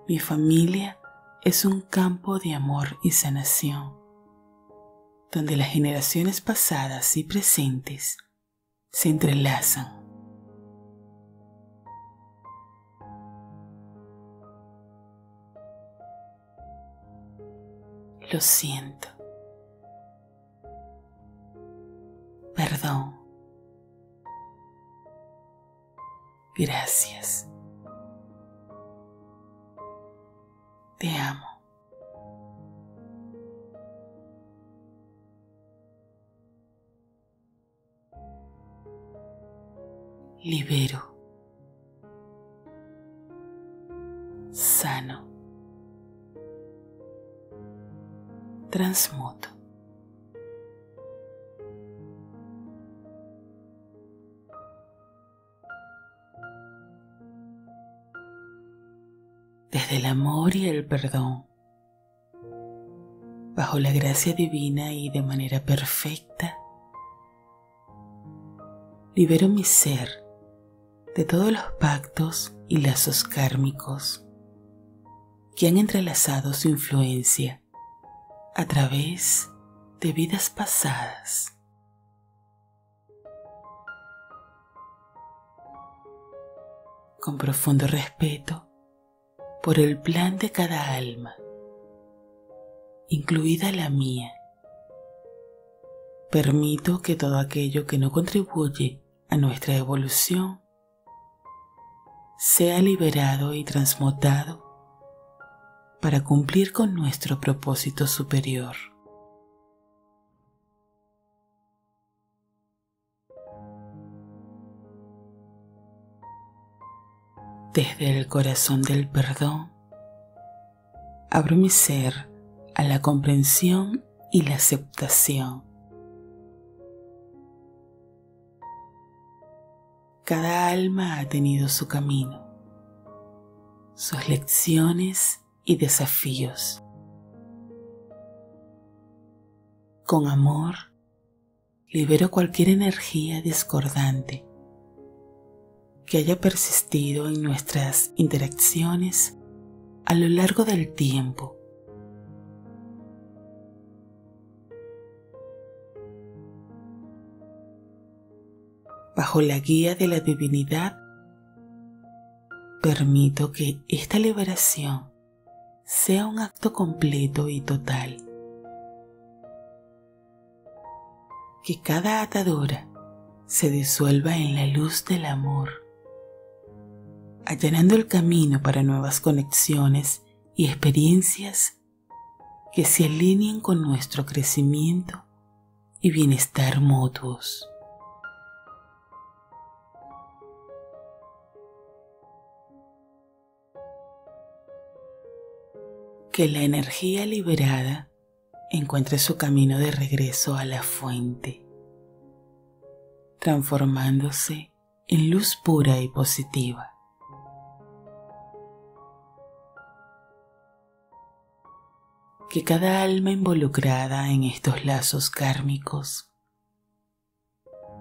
Mi familia es un campo de amor y sanación, donde las generaciones pasadas y presentes se entrelazan. Lo siento. Perdón. Gracias. Te amo. Libero. Sano. Transmuto. Desde el amor y el perdón, bajo la gracia divina y de manera perfecta, libero mi ser de todos los pactos y lazos kármicos que han entrelazado su influencia a través de vidas pasadas. Con profundo respeto por el plan de cada alma, incluida la mía, permito que todo aquello que no contribuye a nuestra evolución sea liberado y transmutado para cumplir con nuestro propósito superior. Desde el corazón del perdón, abro mi ser a la comprensión y la aceptación. Cada alma ha tenido su camino, sus lecciones y desafíos. Con amor, libero cualquier energía discordante que haya persistido en nuestras interacciones a lo largo del tiempo. Bajo la guía de la divinidad, permito que esta liberación sea un acto completo y total. Que cada atadura se disuelva en la luz del amor allanando el camino para nuevas conexiones y experiencias que se alineen con nuestro crecimiento y bienestar mutuos. Que la energía liberada encuentre su camino de regreso a la fuente, transformándose en luz pura y positiva. que cada alma involucrada en estos lazos kármicos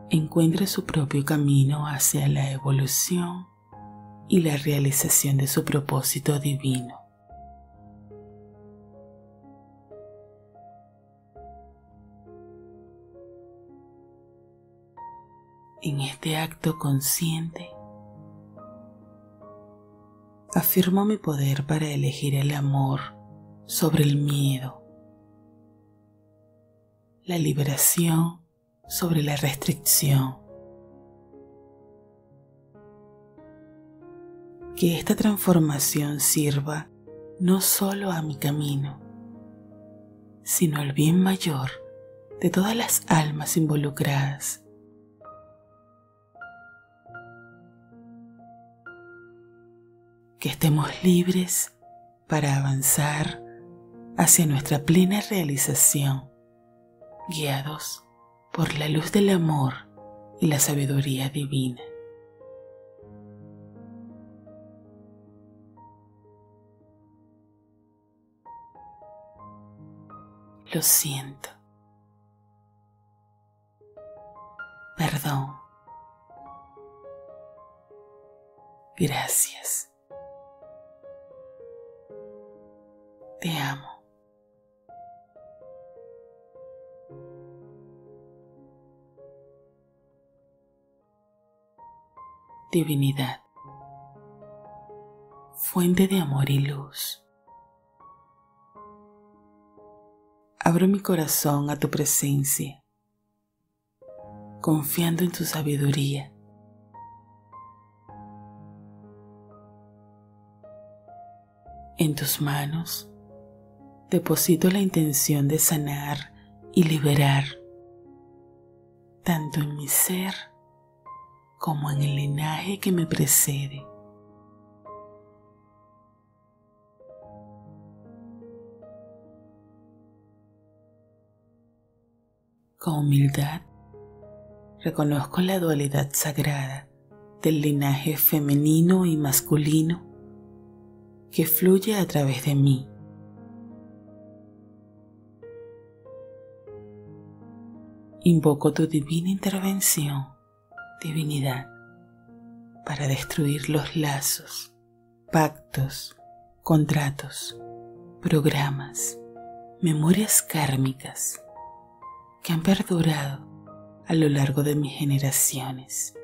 encuentre su propio camino hacia la evolución y la realización de su propósito divino. En este acto consciente, afirmo mi poder para elegir el amor sobre el miedo, la liberación sobre la restricción. Que esta transformación sirva no solo a mi camino, sino al bien mayor de todas las almas involucradas. Que estemos libres para avanzar hacia nuestra plena realización, guiados por la luz del amor y la sabiduría divina. Lo siento. Perdón. Gracias. Te amo. divinidad, fuente de amor y luz. Abro mi corazón a tu presencia, confiando en tu sabiduría. En tus manos deposito la intención de sanar y liberar, tanto en mi ser como en el linaje que me precede. Con humildad reconozco la dualidad sagrada del linaje femenino y masculino que fluye a través de mí. Invoco tu divina intervención divinidad para destruir los lazos, pactos, contratos, programas, memorias kármicas que han perdurado a lo largo de mis generaciones.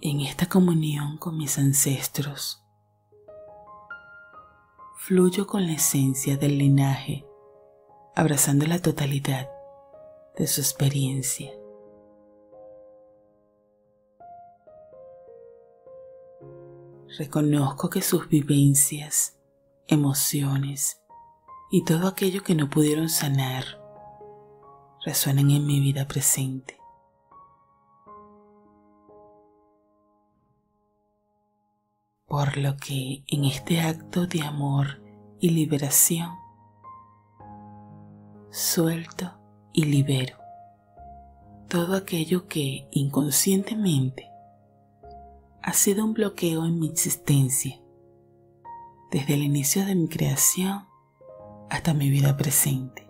En esta comunión con mis ancestros, fluyo con la esencia del linaje, abrazando la totalidad de su experiencia. Reconozco que sus vivencias, emociones y todo aquello que no pudieron sanar resuenan en mi vida presente. Por lo que en este acto de amor y liberación, suelto y libero todo aquello que inconscientemente ha sido un bloqueo en mi existencia, desde el inicio de mi creación hasta mi vida presente.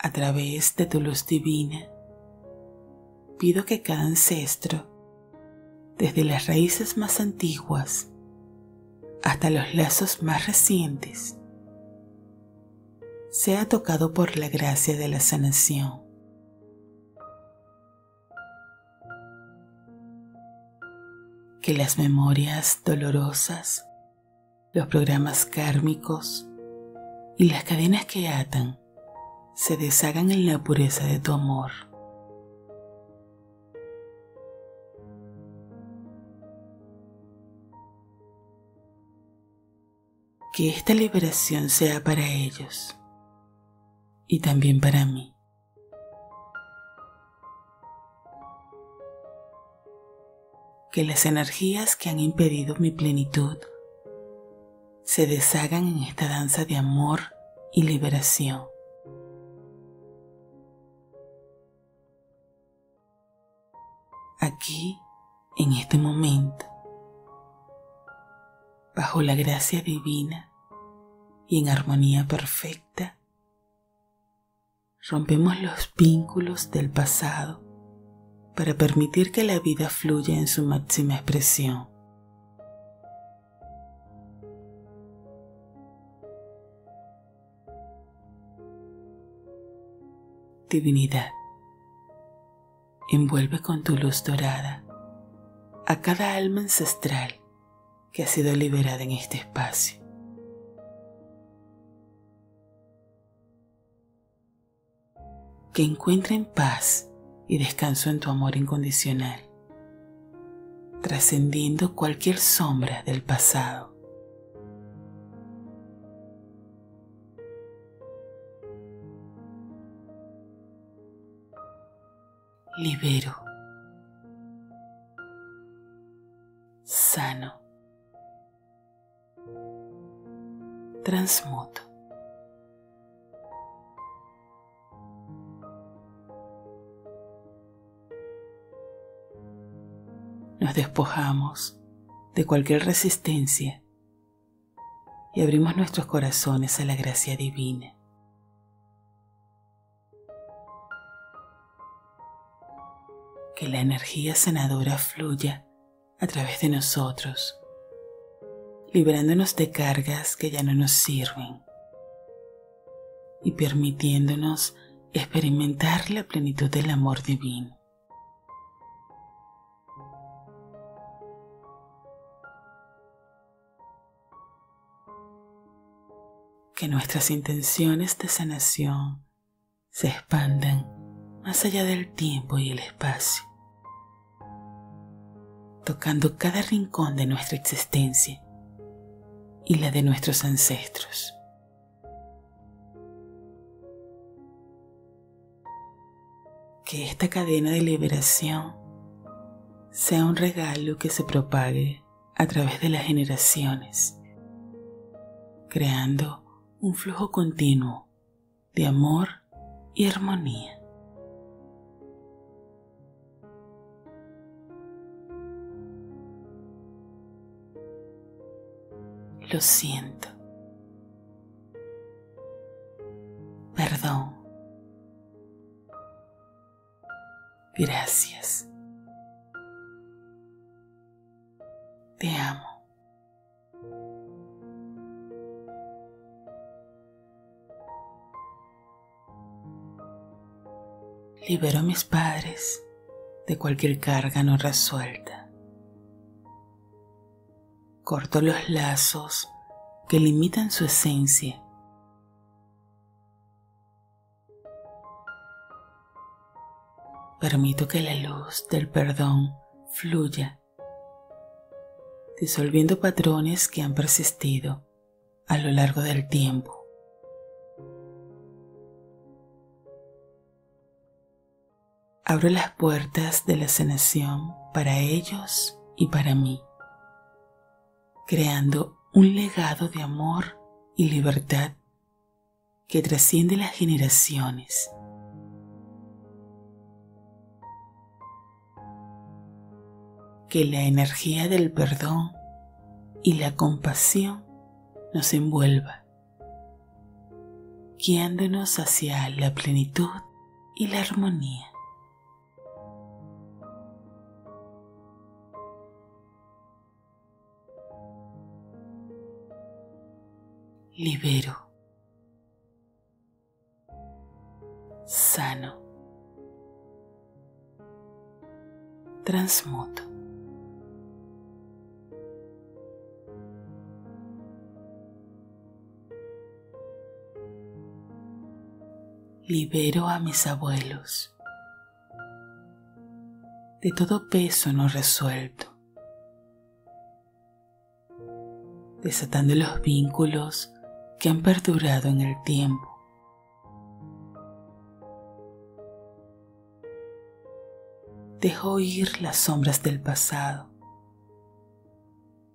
A través de tu luz divina, pido que cada ancestro, desde las raíces más antiguas hasta los lazos más recientes, sea tocado por la gracia de la sanación. Que las memorias dolorosas, los programas kármicos y las cadenas que atan se deshagan en la pureza de tu amor. Que esta liberación sea para ellos y también para mí. Que las energías que han impedido mi plenitud se deshagan en esta danza de amor y liberación. Aquí, en este momento, bajo la gracia divina y en armonía perfecta, rompemos los vínculos del pasado para permitir que la vida fluya en su máxima expresión. Divinidad, envuelve con tu luz dorada a cada alma ancestral que ha sido liberada en este espacio. que encuentren paz y descanso en tu amor incondicional, trascendiendo cualquier sombra del pasado. Libero. Sano. Transmuto. nos despojamos de cualquier resistencia y abrimos nuestros corazones a la gracia divina. Que la energía sanadora fluya a través de nosotros, liberándonos de cargas que ya no nos sirven y permitiéndonos experimentar la plenitud del amor divino. que nuestras intenciones de sanación se expandan más allá del tiempo y el espacio, tocando cada rincón de nuestra existencia y la de nuestros ancestros. Que esta cadena de liberación sea un regalo que se propague a través de las generaciones, creando un flujo continuo de amor y armonía. Lo siento. Perdón. Gracias. Te amo. libero a mis padres de cualquier carga no resuelta. Corto los lazos que limitan su esencia. Permito que la luz del perdón fluya, disolviendo patrones que han persistido a lo largo del tiempo. abro las puertas de la sanación para ellos y para mí, creando un legado de amor y libertad que trasciende las generaciones. Que la energía del perdón y la compasión nos envuelva, guiándonos hacia la plenitud y la armonía. Libero. Sano. Transmuto. libero a mis abuelos de todo peso no resuelto, desatando los vínculos que han perdurado en el tiempo. Dejo ir las sombras del pasado,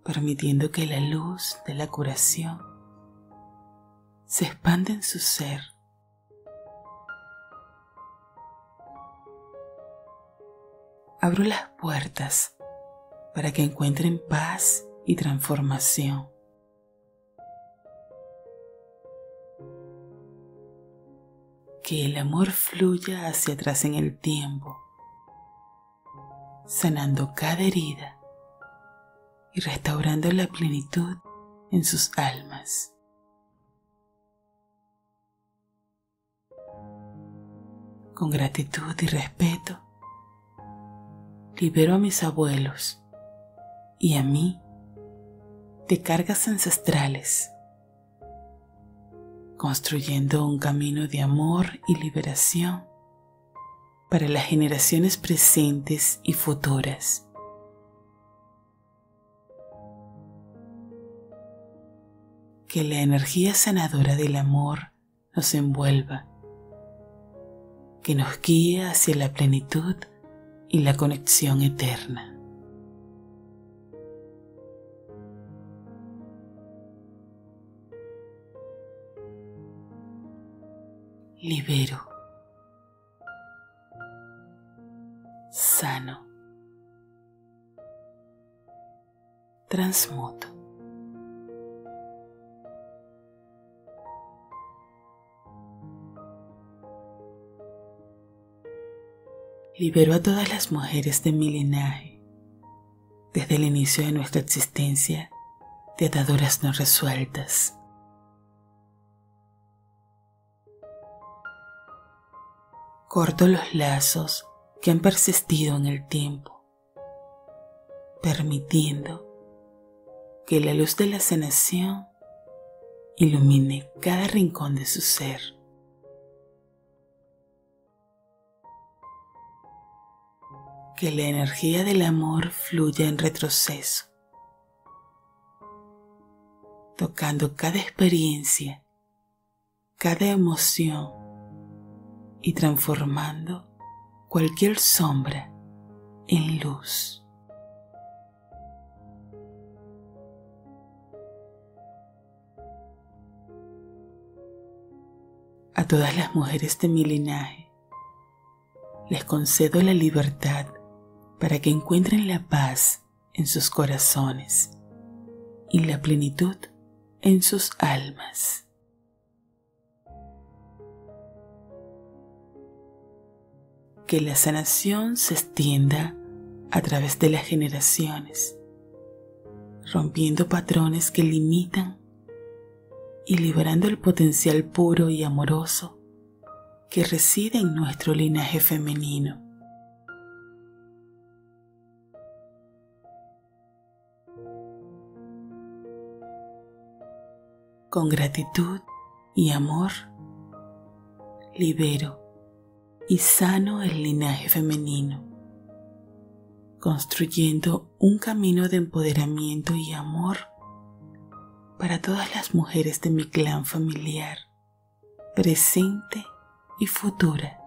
permitiendo que la luz de la curación se expanda en su ser abro las puertas para que encuentren paz y transformación. Que el amor fluya hacia atrás en el tiempo, sanando cada herida y restaurando la plenitud en sus almas. Con gratitud y respeto, libero a mis abuelos y a mí de cargas ancestrales, construyendo un camino de amor y liberación para las generaciones presentes y futuras. Que la energía sanadora del amor nos envuelva, que nos guíe hacia la plenitud y la conexión eterna. Libero. Sano. Transmuto. libero a todas las mujeres de mi linaje, desde el inicio de nuestra existencia, de ataduras no resueltas. Corto los lazos que han persistido en el tiempo, permitiendo que la luz de la sanación ilumine cada rincón de su ser. que la energía del amor fluya en retroceso, tocando cada experiencia, cada emoción y transformando cualquier sombra en luz. A todas las mujeres de mi linaje les concedo la libertad para que encuentren la paz en sus corazones y la plenitud en sus almas. Que la sanación se extienda a través de las generaciones, rompiendo patrones que limitan y liberando el potencial puro y amoroso que reside en nuestro linaje femenino. con gratitud y amor, libero y sano el linaje femenino, construyendo un camino de empoderamiento y amor para todas las mujeres de mi clan familiar, presente y futura.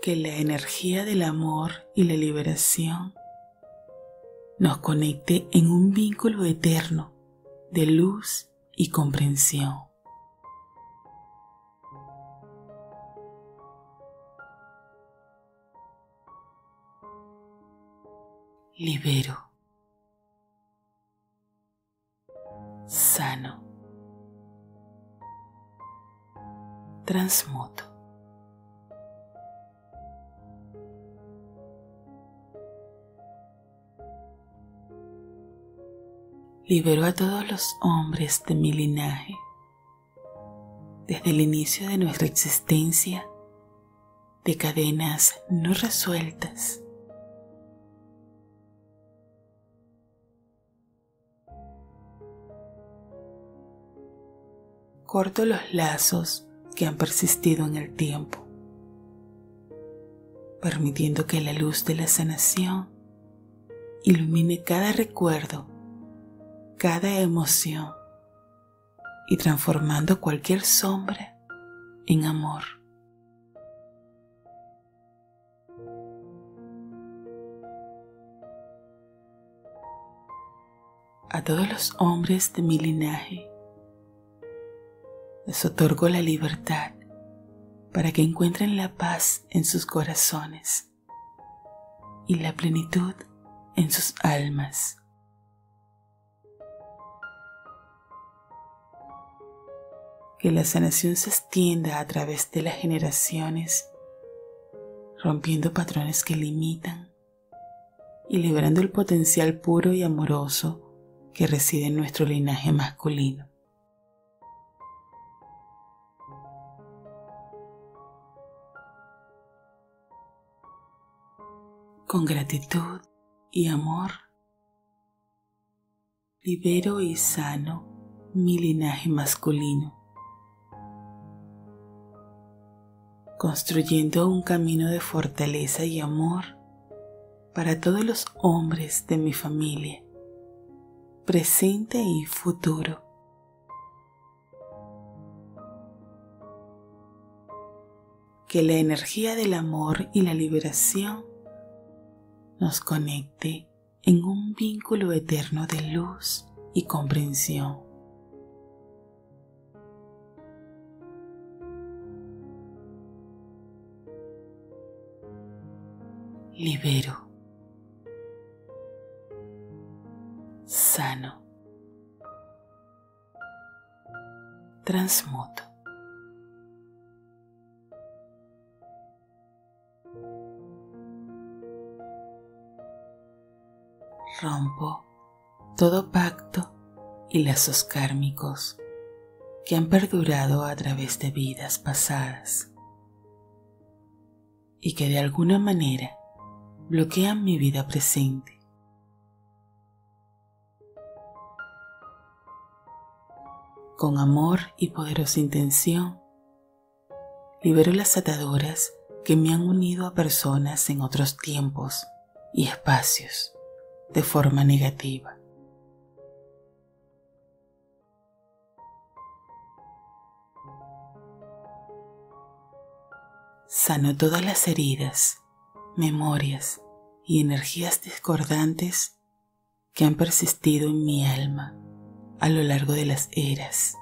Que la energía del amor y la liberación nos conecte en un vínculo eterno de luz y comprensión. Libero. Sano. Transmuto. Libero a todos los hombres de mi linaje. Desde el inicio de nuestra existencia, de cadenas no resueltas. Corto los lazos que han persistido en el tiempo, permitiendo que la luz de la sanación ilumine cada recuerdo cada emoción y transformando cualquier sombra en amor. A todos los hombres de mi linaje les otorgo la libertad para que encuentren la paz en sus corazones y la plenitud en sus almas. que la sanación se extienda a través de las generaciones, rompiendo patrones que limitan y liberando el potencial puro y amoroso que reside en nuestro linaje masculino. Con gratitud y amor, libero y sano mi linaje masculino construyendo un camino de fortaleza y amor para todos los hombres de mi familia, presente y futuro. Que la energía del amor y la liberación nos conecte en un vínculo eterno de luz y comprensión. libero, sano, transmuto. Rompo todo pacto y lazos kármicos que han perdurado a través de vidas pasadas y que de alguna manera bloquean mi vida presente. Con amor y poderosa intención, libero las ataduras que me han unido a personas en otros tiempos y espacios de forma negativa. Sano todas las heridas memorias y energías discordantes que han persistido en mi alma a lo largo de las eras.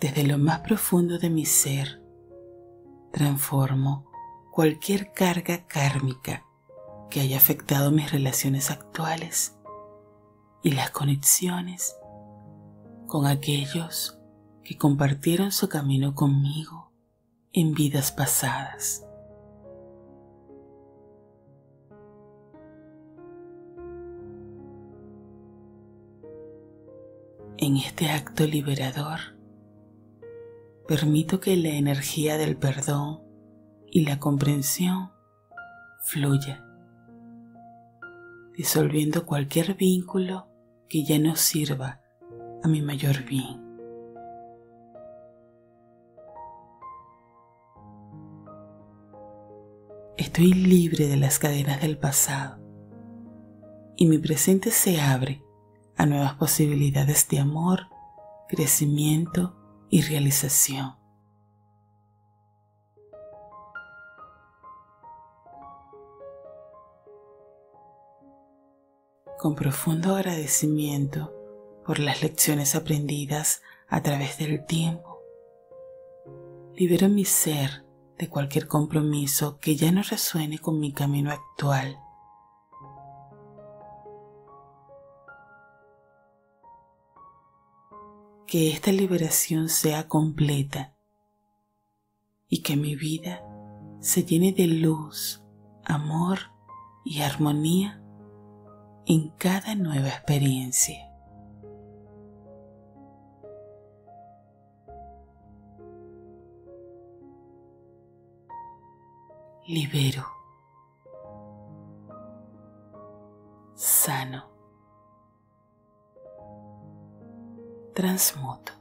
Desde lo más profundo de mi ser, transformo cualquier carga kármica que haya afectado mis relaciones actuales y las conexiones con aquellos que compartieron su camino conmigo en vidas pasadas. En este acto liberador, permito que la energía del perdón y la comprensión fluya, disolviendo cualquier vínculo que ya no sirva a mi mayor bien. Estoy libre de las cadenas del pasado y mi presente se abre a nuevas posibilidades de amor, crecimiento y realización. Con profundo agradecimiento por las lecciones aprendidas a través del tiempo, libero mi ser de cualquier compromiso que ya no resuene con mi camino actual. Que esta liberación sea completa y que mi vida se llene de luz, amor y armonía en cada nueva experiencia. libero, sano, transmuto.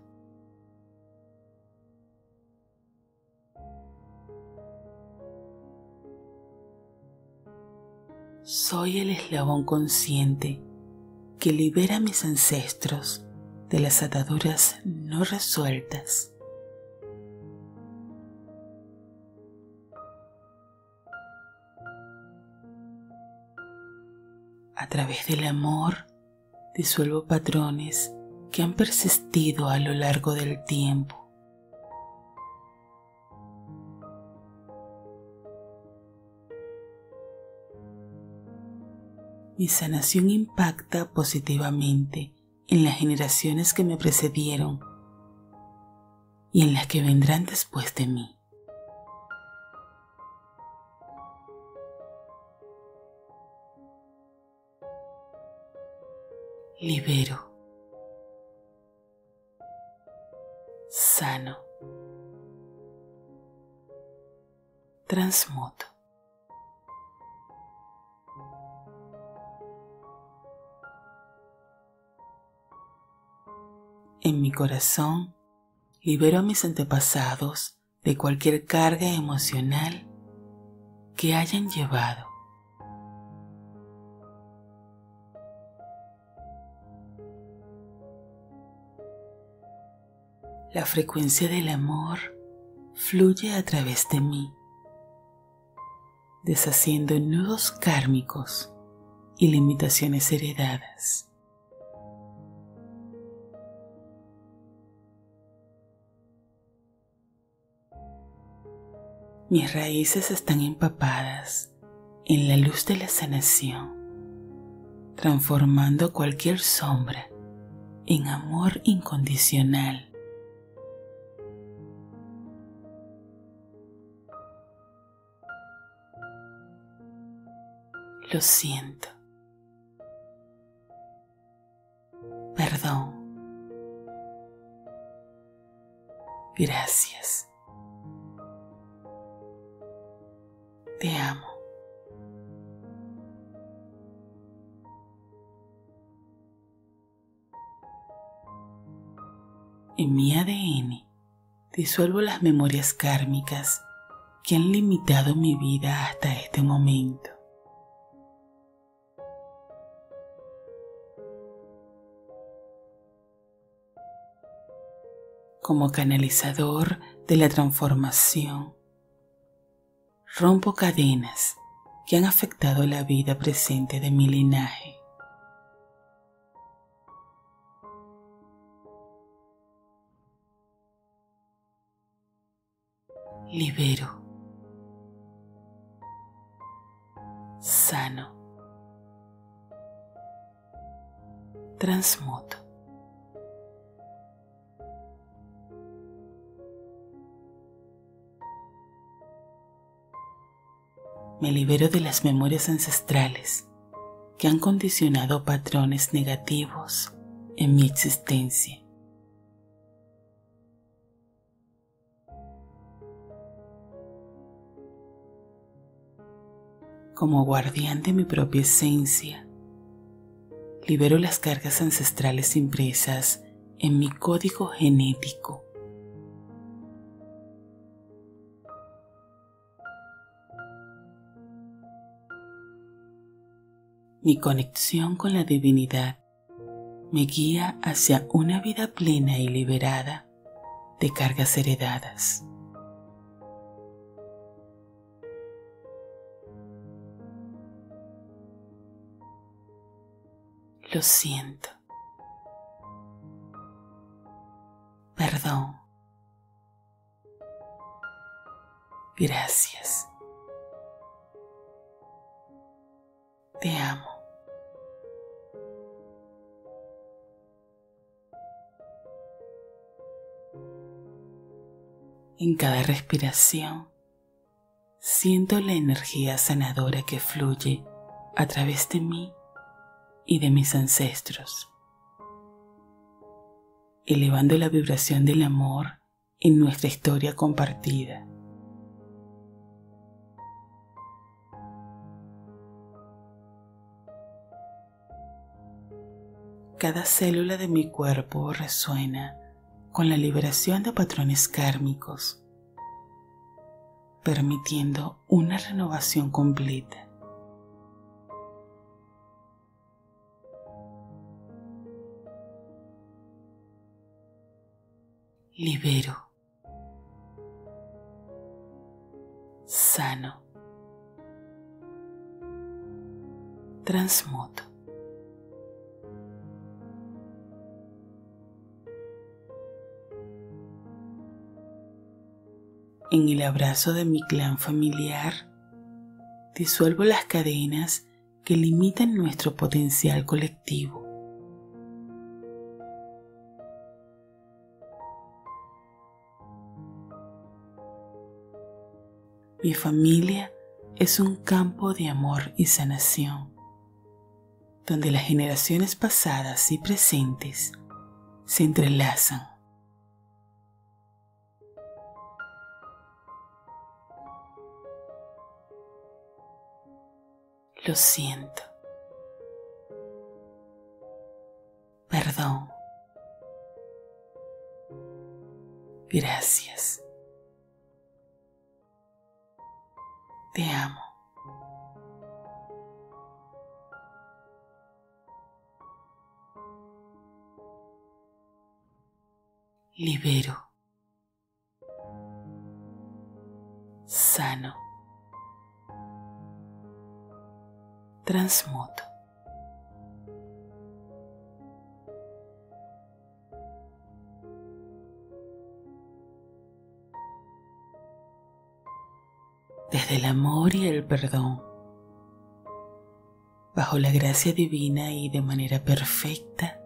Soy el eslabón consciente que libera a mis ancestros de las ataduras no resueltas A través del amor disuelvo patrones que han persistido a lo largo del tiempo. Mi sanación impacta positivamente en las generaciones que me precedieron y en las que vendrán después de mí. libero, transmuto. En mi corazón libero a mis antepasados de cualquier carga emocional que hayan llevado. La frecuencia del amor fluye a través de mí, deshaciendo nudos kármicos y limitaciones heredadas. Mis raíces están empapadas en la luz de la sanación, transformando cualquier sombra en amor incondicional Lo siento. Perdón. Gracias. Te amo. En mi ADN disuelvo las memorias kármicas que han limitado mi vida hasta este momento. Como canalizador de la transformación. Rompo cadenas que han afectado la vida presente de mi linaje. Libero. Sano. Transmuto. Me libero de las memorias ancestrales que han condicionado patrones negativos en mi existencia. Como guardián de mi propia esencia, libero las cargas ancestrales impresas en mi código genético mi conexión con la divinidad me guía hacia una vida plena y liberada de cargas heredadas. Lo siento. Perdón. Gracias. Te amo. En cada respiración siento la energía sanadora que fluye a través de mí y de mis ancestros, elevando la vibración del amor en nuestra historia compartida. Cada célula de mi cuerpo resuena con la liberación de patrones kármicos, permitiendo una renovación completa. Libero. Sano. Transmuto. En el abrazo de mi clan familiar, disuelvo las cadenas que limitan nuestro potencial colectivo. Mi familia es un campo de amor y sanación, donde las generaciones pasadas y presentes se entrelazan. Lo siento. Perdón. Gracias. Te amo. Libero. Sano. Transmuto. Desde el amor y el perdón, bajo la gracia divina y de manera perfecta,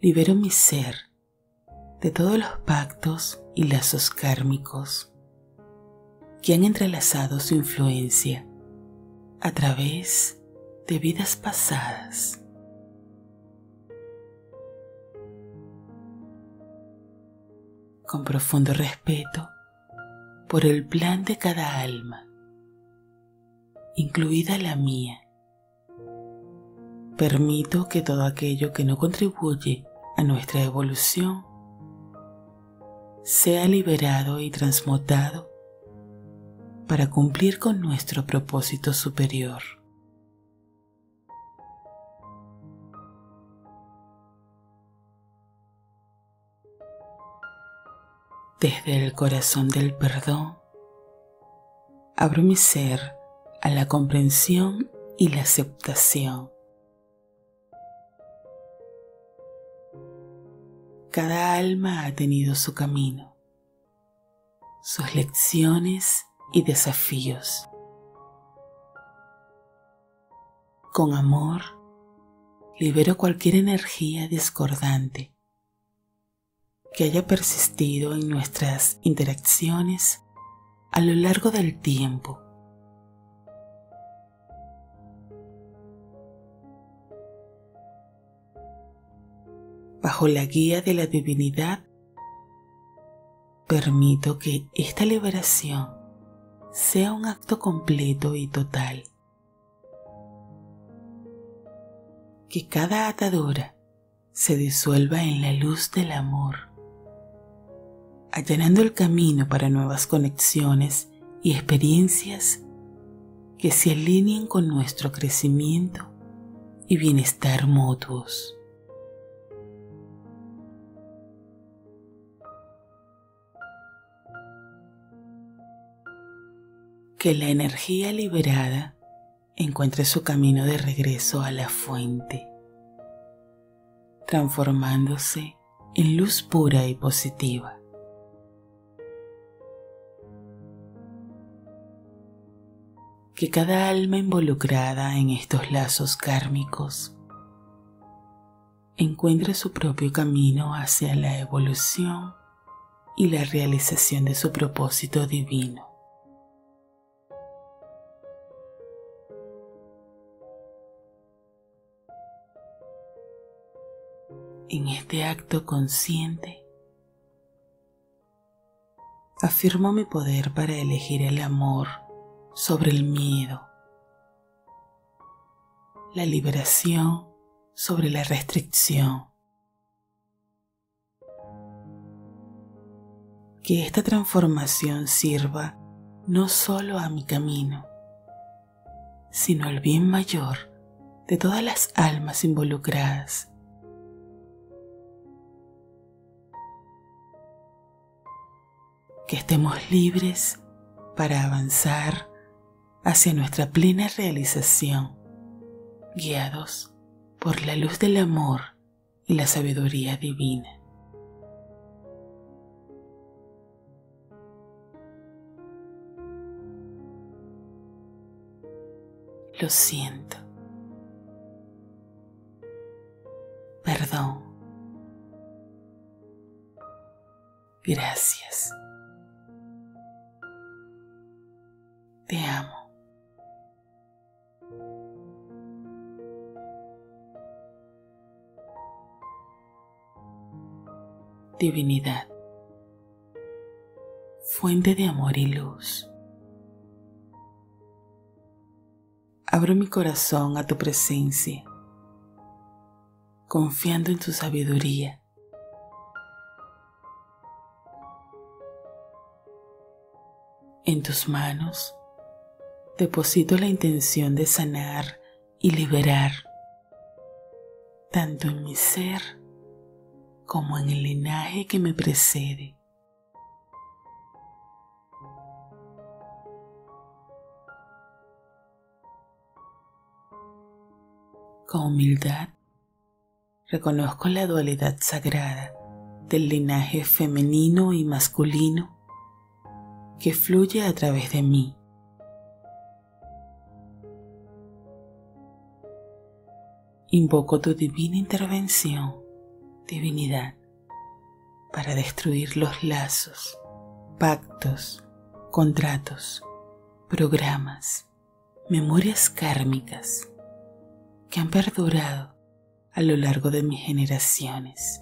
libero mi ser de todos los pactos y lazos kármicos que han entrelazado su influencia a través de vidas pasadas. Con profundo respeto por el plan de cada alma, incluida la mía, permito que todo aquello que no contribuye a nuestra evolución sea liberado y transmutado para cumplir con nuestro propósito superior. Desde el corazón del perdón, abro mi ser a la comprensión y la aceptación. Cada alma ha tenido su camino, sus lecciones y desafíos. Con amor, libero cualquier energía discordante que haya persistido en nuestras interacciones a lo largo del tiempo. Bajo la guía de la divinidad, permito que esta liberación sea un acto completo y total. Que cada atadura se disuelva en la luz del amor, allanando el camino para nuevas conexiones y experiencias que se alineen con nuestro crecimiento y bienestar mutuos. Que la energía liberada encuentre su camino de regreso a la fuente, transformándose en luz pura y positiva. Que cada alma involucrada en estos lazos kármicos encuentre su propio camino hacia la evolución y la realización de su propósito divino. En este acto consciente, afirmo mi poder para elegir el amor sobre el miedo, la liberación sobre la restricción. Que esta transformación sirva no solo a mi camino, sino al bien mayor de todas las almas involucradas que estemos libres para avanzar hacia nuestra plena realización, guiados por la luz del amor y la sabiduría divina. Lo siento. Perdón. Gracias. Te amo. Divinidad, fuente de amor y luz. Abro mi corazón a tu presencia, confiando en tu sabiduría. En tus manos deposito la intención de sanar y liberar, tanto en mi ser como en el linaje que me precede. Con humildad reconozco la dualidad sagrada del linaje femenino y masculino que fluye a través de mí Invoco tu divina intervención, divinidad, para destruir los lazos, pactos, contratos, programas, memorias kármicas que han perdurado a lo largo de mis generaciones.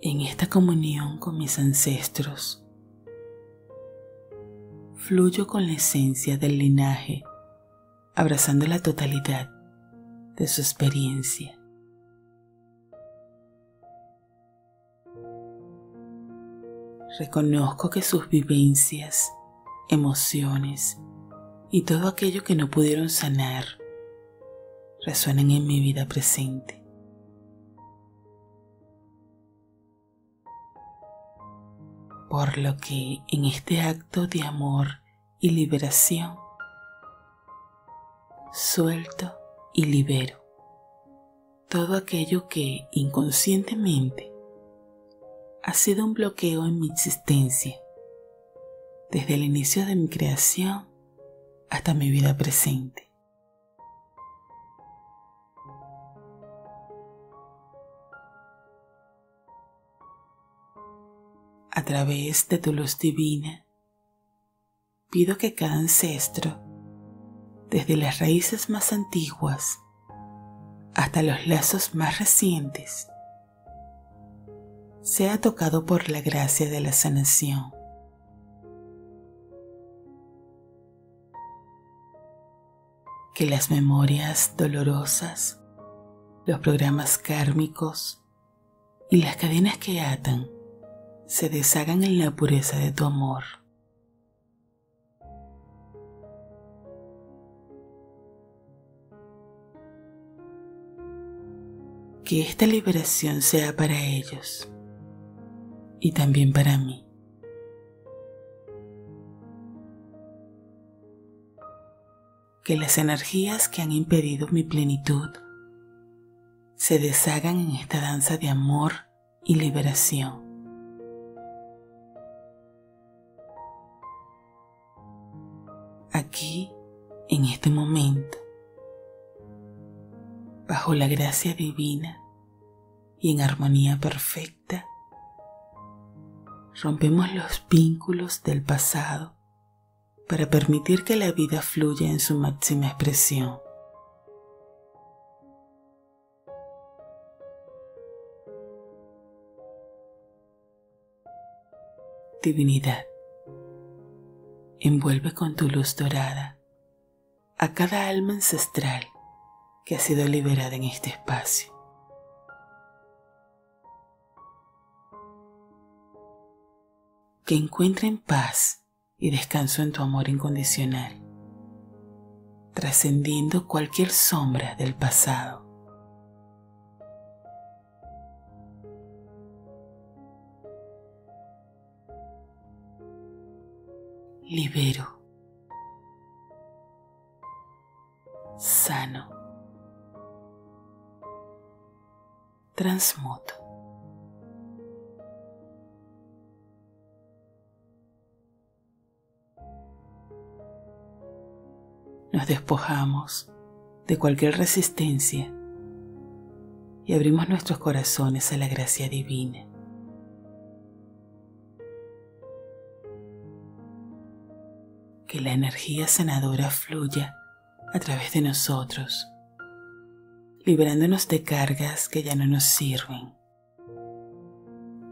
En esta comunión con mis ancestros, fluyo con la esencia del linaje, abrazando la totalidad de su experiencia. Reconozco que sus vivencias, emociones y todo aquello que no pudieron sanar resuenan en mi vida presente. Por lo que en este acto de amor y liberación suelto y libero todo aquello que inconscientemente ha sido un bloqueo en mi existencia desde el inicio de mi creación hasta mi vida presente. A través de tu luz divina, pido que cada ancestro, desde las raíces más antiguas hasta los lazos más recientes, sea tocado por la gracia de la sanación. Que las memorias dolorosas, los programas kármicos y las cadenas que atan se deshagan en la pureza de tu amor. Que esta liberación sea para ellos y también para mí. Que las energías que han impedido mi plenitud se deshagan en esta danza de amor y liberación. Aquí, en este momento, bajo la gracia divina y en armonía perfecta, rompemos los vínculos del pasado para permitir que la vida fluya en su máxima expresión. divinidad. Envuelve con tu luz dorada a cada alma ancestral que ha sido liberada en este espacio. Que encuentren paz y descanso en tu amor incondicional, trascendiendo cualquier sombra del pasado. Libero, sano, transmuto. Nos despojamos de cualquier resistencia y abrimos nuestros corazones a la gracia divina. Que la energía sanadora fluya a través de nosotros, liberándonos de cargas que ya no nos sirven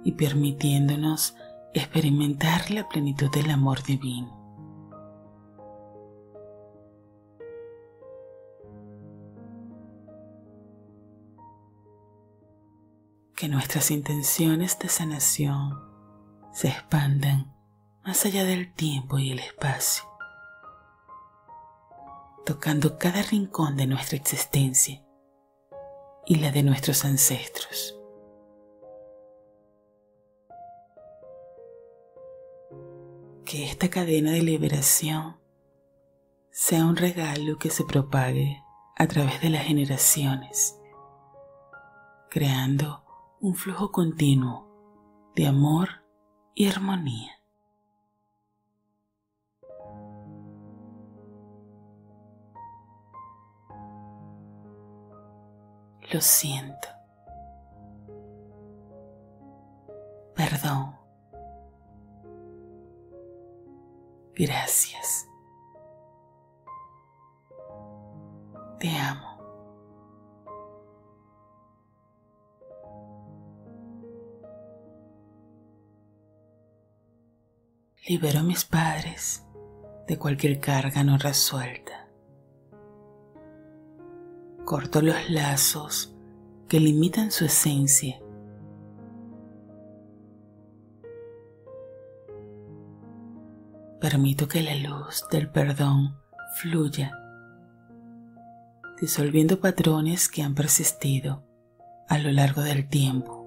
y permitiéndonos experimentar la plenitud del amor divino. Que nuestras intenciones de sanación se expandan más allá del tiempo y el espacio tocando cada rincón de nuestra existencia y la de nuestros ancestros. Que esta cadena de liberación sea un regalo que se propague a través de las generaciones, creando un flujo continuo de amor y armonía. Lo siento. Perdón. Gracias. Te amo. Libero a mis padres de cualquier carga no resuelta corto los lazos que limitan su esencia. Permito que la luz del perdón fluya, disolviendo patrones que han persistido a lo largo del tiempo.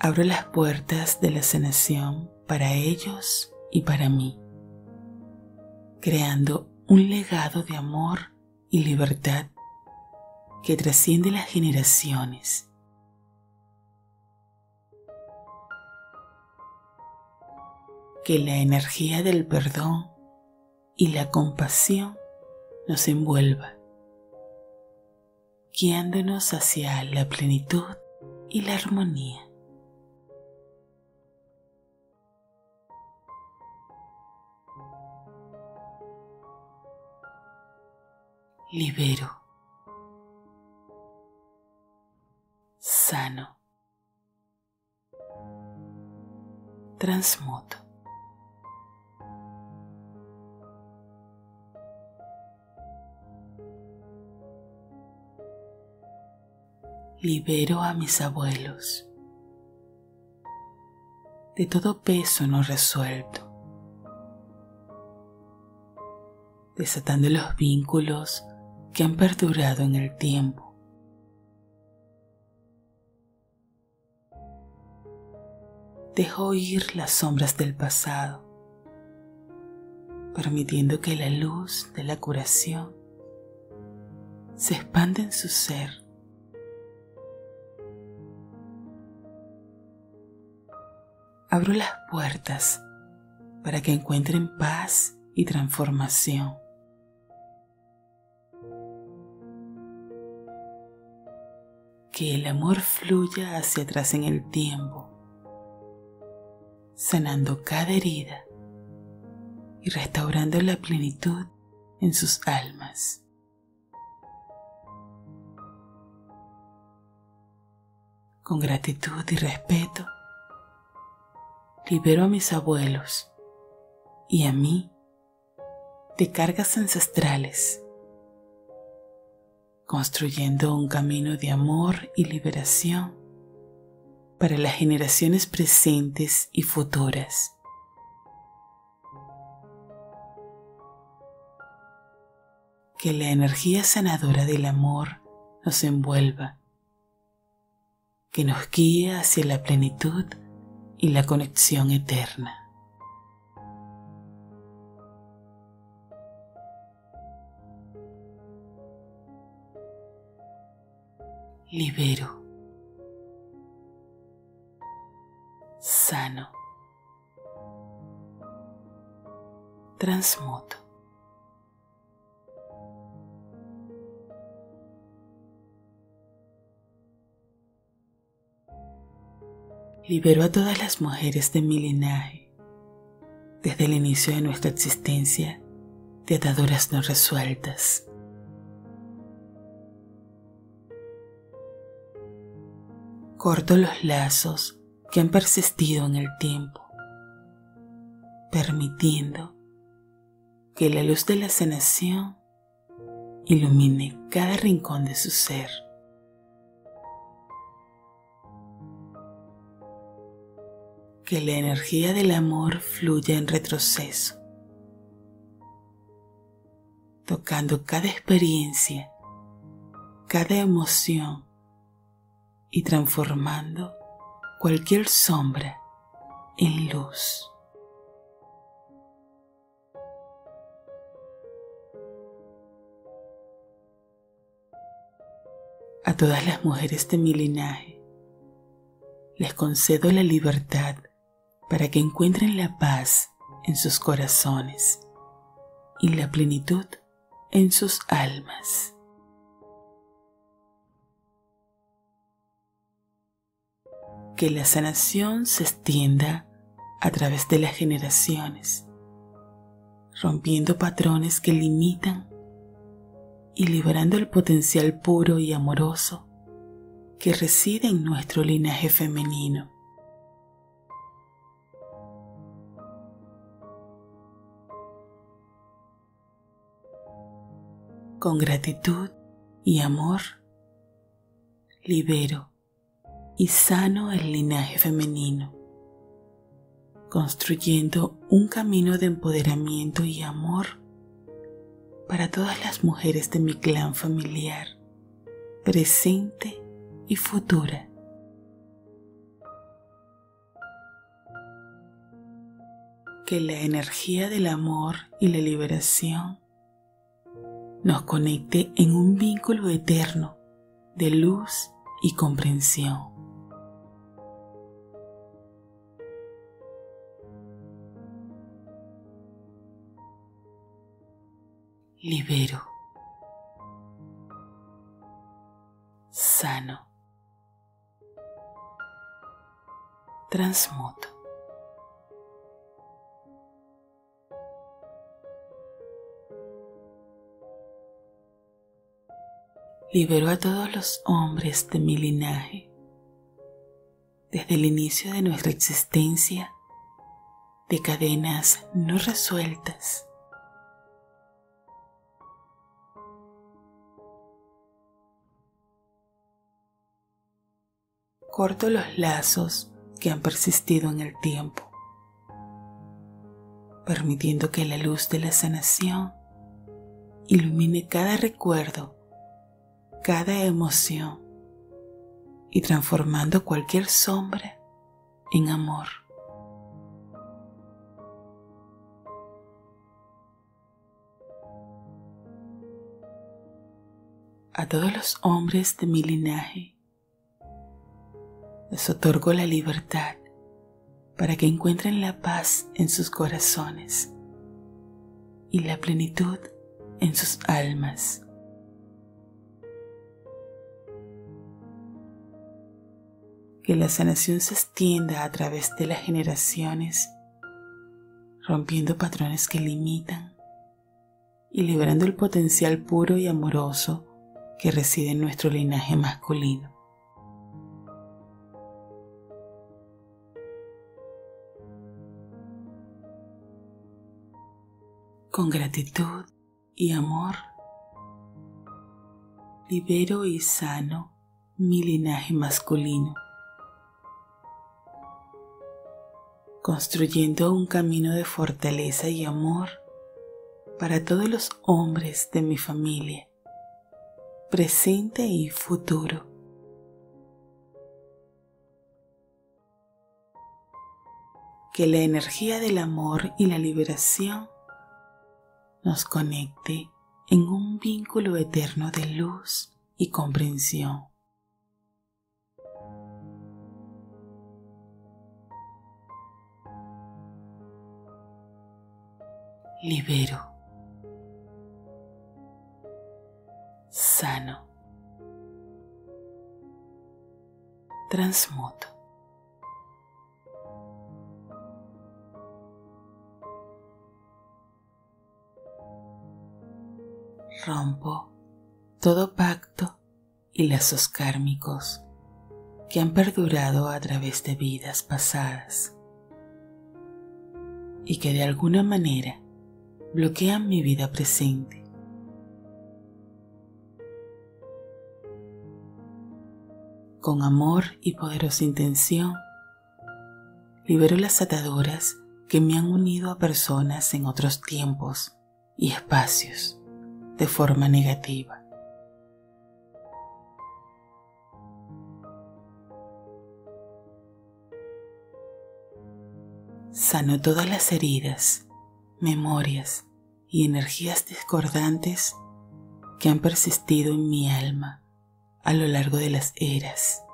Abro las puertas de la sanación para ellos y para mí creando un legado de amor y libertad que trasciende las generaciones. Que la energía del perdón y la compasión nos envuelva, guiándonos hacia la plenitud y la armonía. Libero, sano, transmuto. libero a mis abuelos. De todo peso no resuelto, desatando los vínculos que han perdurado en el tiempo. Dejo ir las sombras del pasado, permitiendo que la luz de la curación se expanda en su ser abro las puertas para que encuentren paz y transformación. Que el amor fluya hacia atrás en el tiempo, sanando cada herida y restaurando la plenitud en sus almas. Con gratitud y respeto, libero a mis abuelos y a mí de cargas ancestrales, construyendo un camino de amor y liberación para las generaciones presentes y futuras. Que la energía sanadora del amor nos envuelva, que nos guíe hacia la plenitud y la conexión eterna. Libero. Sano. Transmuto. libero a todas las mujeres de mi linaje, desde el inicio de nuestra existencia, de ataduras no resueltas. Corto los lazos que han persistido en el tiempo, permitiendo que la luz de la sanación ilumine cada rincón de su ser. que la energía del amor fluya en retroceso, tocando cada experiencia, cada emoción y transformando cualquier sombra en luz. A todas las mujeres de mi linaje les concedo la libertad para que encuentren la paz en sus corazones y la plenitud en sus almas. Que la sanación se extienda a través de las generaciones, rompiendo patrones que limitan y liberando el potencial puro y amoroso que reside en nuestro linaje femenino. con gratitud y amor, libero y sano el linaje femenino, construyendo un camino de empoderamiento y amor para todas las mujeres de mi clan familiar, presente y futura. Que la energía del amor y la liberación nos conecte en un vínculo eterno de luz y comprensión. Libero. Sano. Transmuto. libero a todos los hombres de mi linaje. Desde el inicio de nuestra existencia, de cadenas no resueltas. Corto los lazos que han persistido en el tiempo, permitiendo que la luz de la sanación ilumine cada recuerdo, cada emoción y transformando cualquier sombra en amor. A todos los hombres de mi linaje les otorgo la libertad para que encuentren la paz en sus corazones y la plenitud en sus almas. Que la sanación se extienda a través de las generaciones, rompiendo patrones que limitan y liberando el potencial puro y amoroso que reside en nuestro linaje masculino. Con gratitud y amor, libero y sano mi linaje masculino, construyendo un camino de fortaleza y amor para todos los hombres de mi familia, presente y futuro. Que la energía del amor y la liberación nos conecte en un vínculo eterno de luz y comprensión. Libero. Sano. Transmuto. Rompo todo pacto y lazos kármicos que han perdurado a través de vidas pasadas y que de alguna manera bloquean mi vida presente. Con amor y poderosa intención, libero las ataduras que me han unido a personas en otros tiempos y espacios de forma negativa. Sano todas las heridas, memorias y energías discordantes que han persistido en mi alma a lo largo de las eras.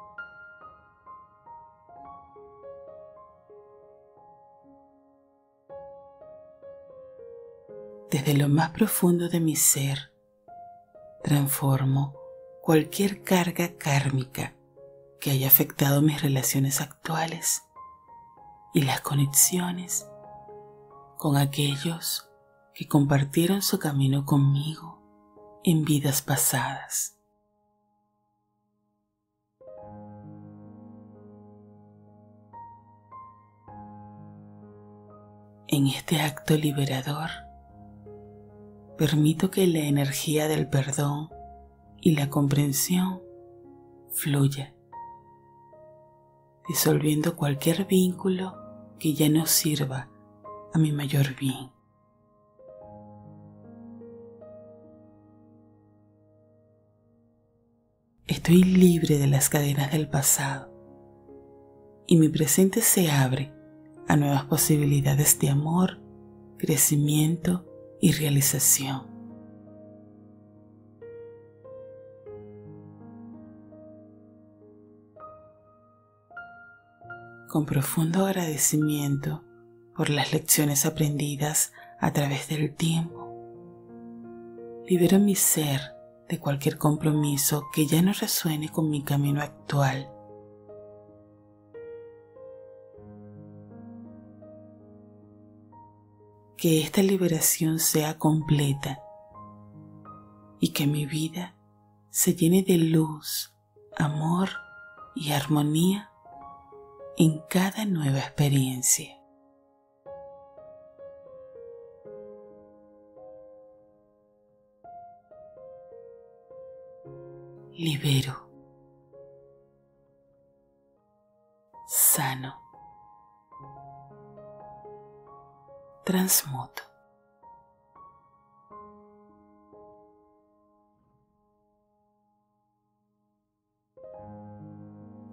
Desde lo más profundo de mi ser, transformo cualquier carga kármica que haya afectado mis relaciones actuales y las conexiones con aquellos que compartieron su camino conmigo en vidas pasadas. En este acto liberador, permito que la energía del perdón y la comprensión fluya, disolviendo cualquier vínculo que ya no sirva a mi mayor bien. Estoy libre de las cadenas del pasado y mi presente se abre a nuevas posibilidades de amor, crecimiento y realización. Con profundo agradecimiento por las lecciones aprendidas a través del tiempo, libero mi ser de cualquier compromiso que ya no resuene con mi camino actual que esta liberación sea completa y que mi vida se llene de luz, amor y armonía en cada nueva experiencia. Libero. Transmuto.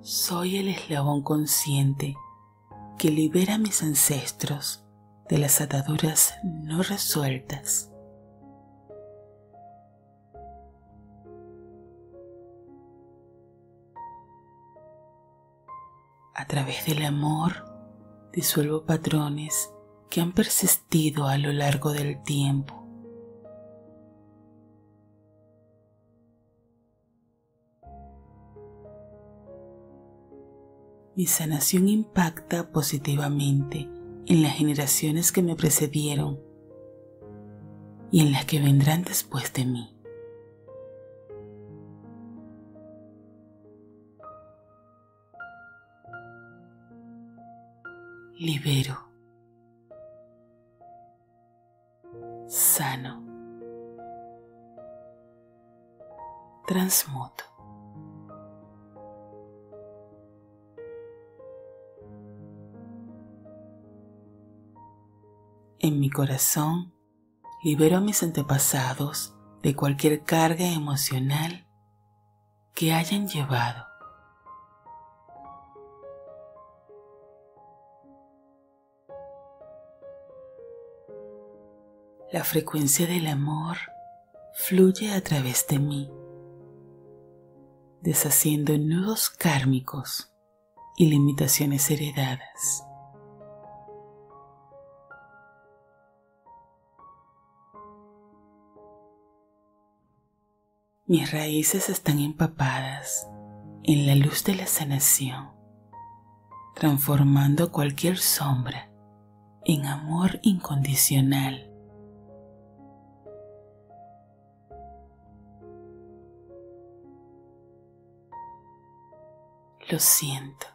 Soy el eslabón consciente que libera a mis ancestros de las ataduras no resueltas. A través del amor disuelvo patrones que han persistido a lo largo del tiempo. Mi sanación impacta positivamente en las generaciones que me precedieron y en las que vendrán después de mí. Libero. Sano. Transmuto. En mi corazón libero a mis antepasados de cualquier carga emocional que hayan llevado. La frecuencia del amor fluye a través de mí, deshaciendo nudos kármicos y limitaciones heredadas. Mis raíces están empapadas en la luz de la sanación, transformando cualquier sombra en amor incondicional. Lo siento.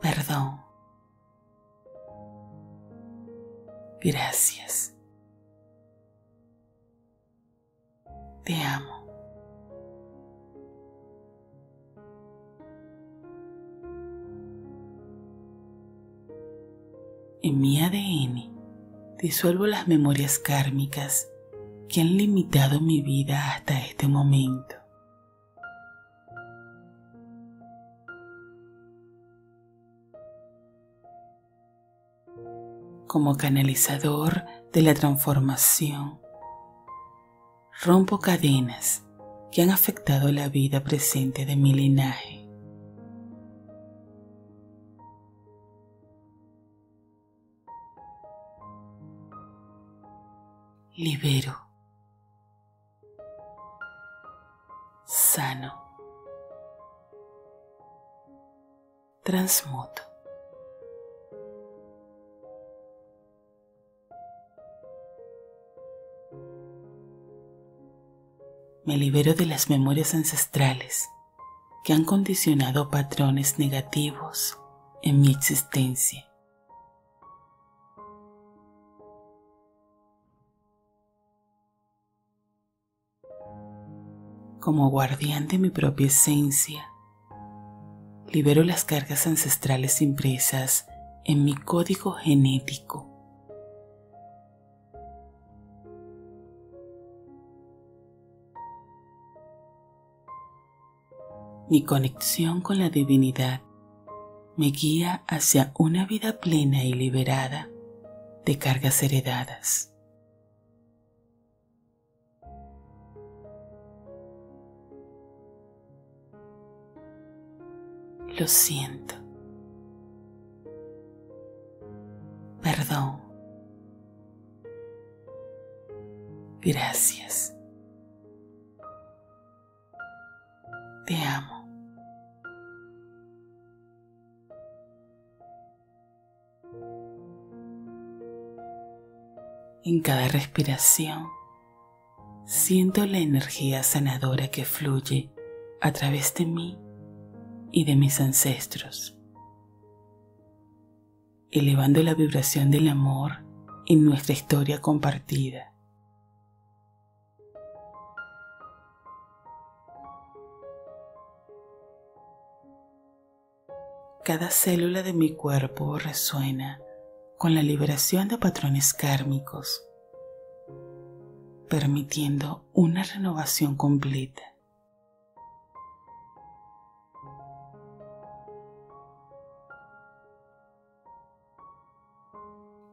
Perdón. Gracias. Te amo. En mi ADN disuelvo las memorias kármicas que han limitado mi vida hasta este momento. Como canalizador de la transformación, rompo cadenas que han afectado la vida presente de mi linaje. Libero. Sano. Transmuto. Me libero de las memorias ancestrales que han condicionado patrones negativos en mi existencia. Como guardián de mi propia esencia, libero las cargas ancestrales impresas en mi código genético Mi conexión con la divinidad me guía hacia una vida plena y liberada de cargas heredadas. Lo siento. Perdón. Gracias. Te amo. En cada respiración siento la energía sanadora que fluye a través de mí y de mis ancestros, elevando la vibración del amor en nuestra historia compartida. Cada célula de mi cuerpo resuena con la liberación de patrones kármicos, permitiendo una renovación completa.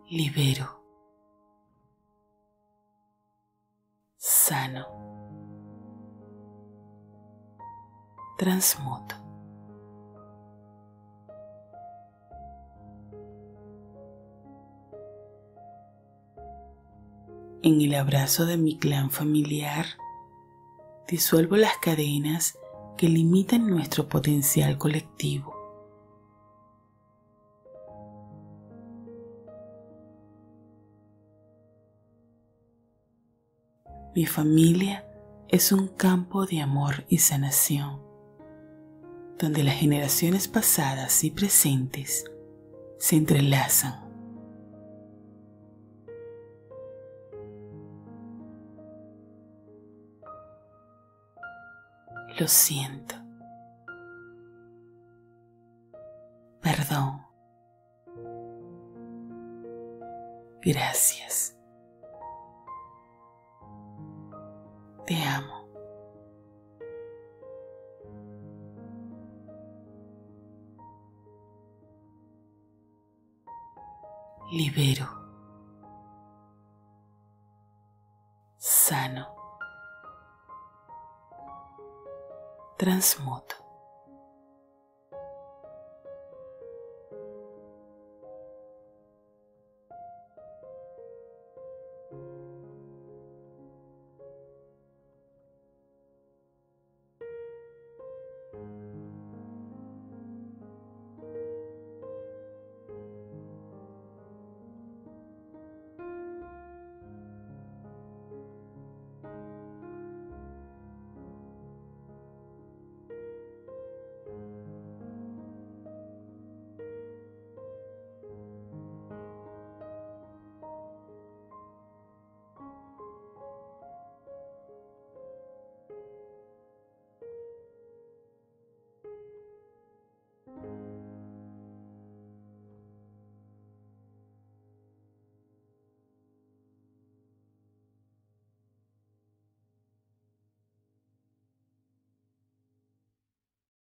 Libero. Sano. Transmuto. En el abrazo de mi clan familiar, disuelvo las cadenas que limitan nuestro potencial colectivo. Mi familia es un campo de amor y sanación, donde las generaciones pasadas y presentes se entrelazan. Lo siento. Perdón. Gracias. Te amo. Libero. Transmuto.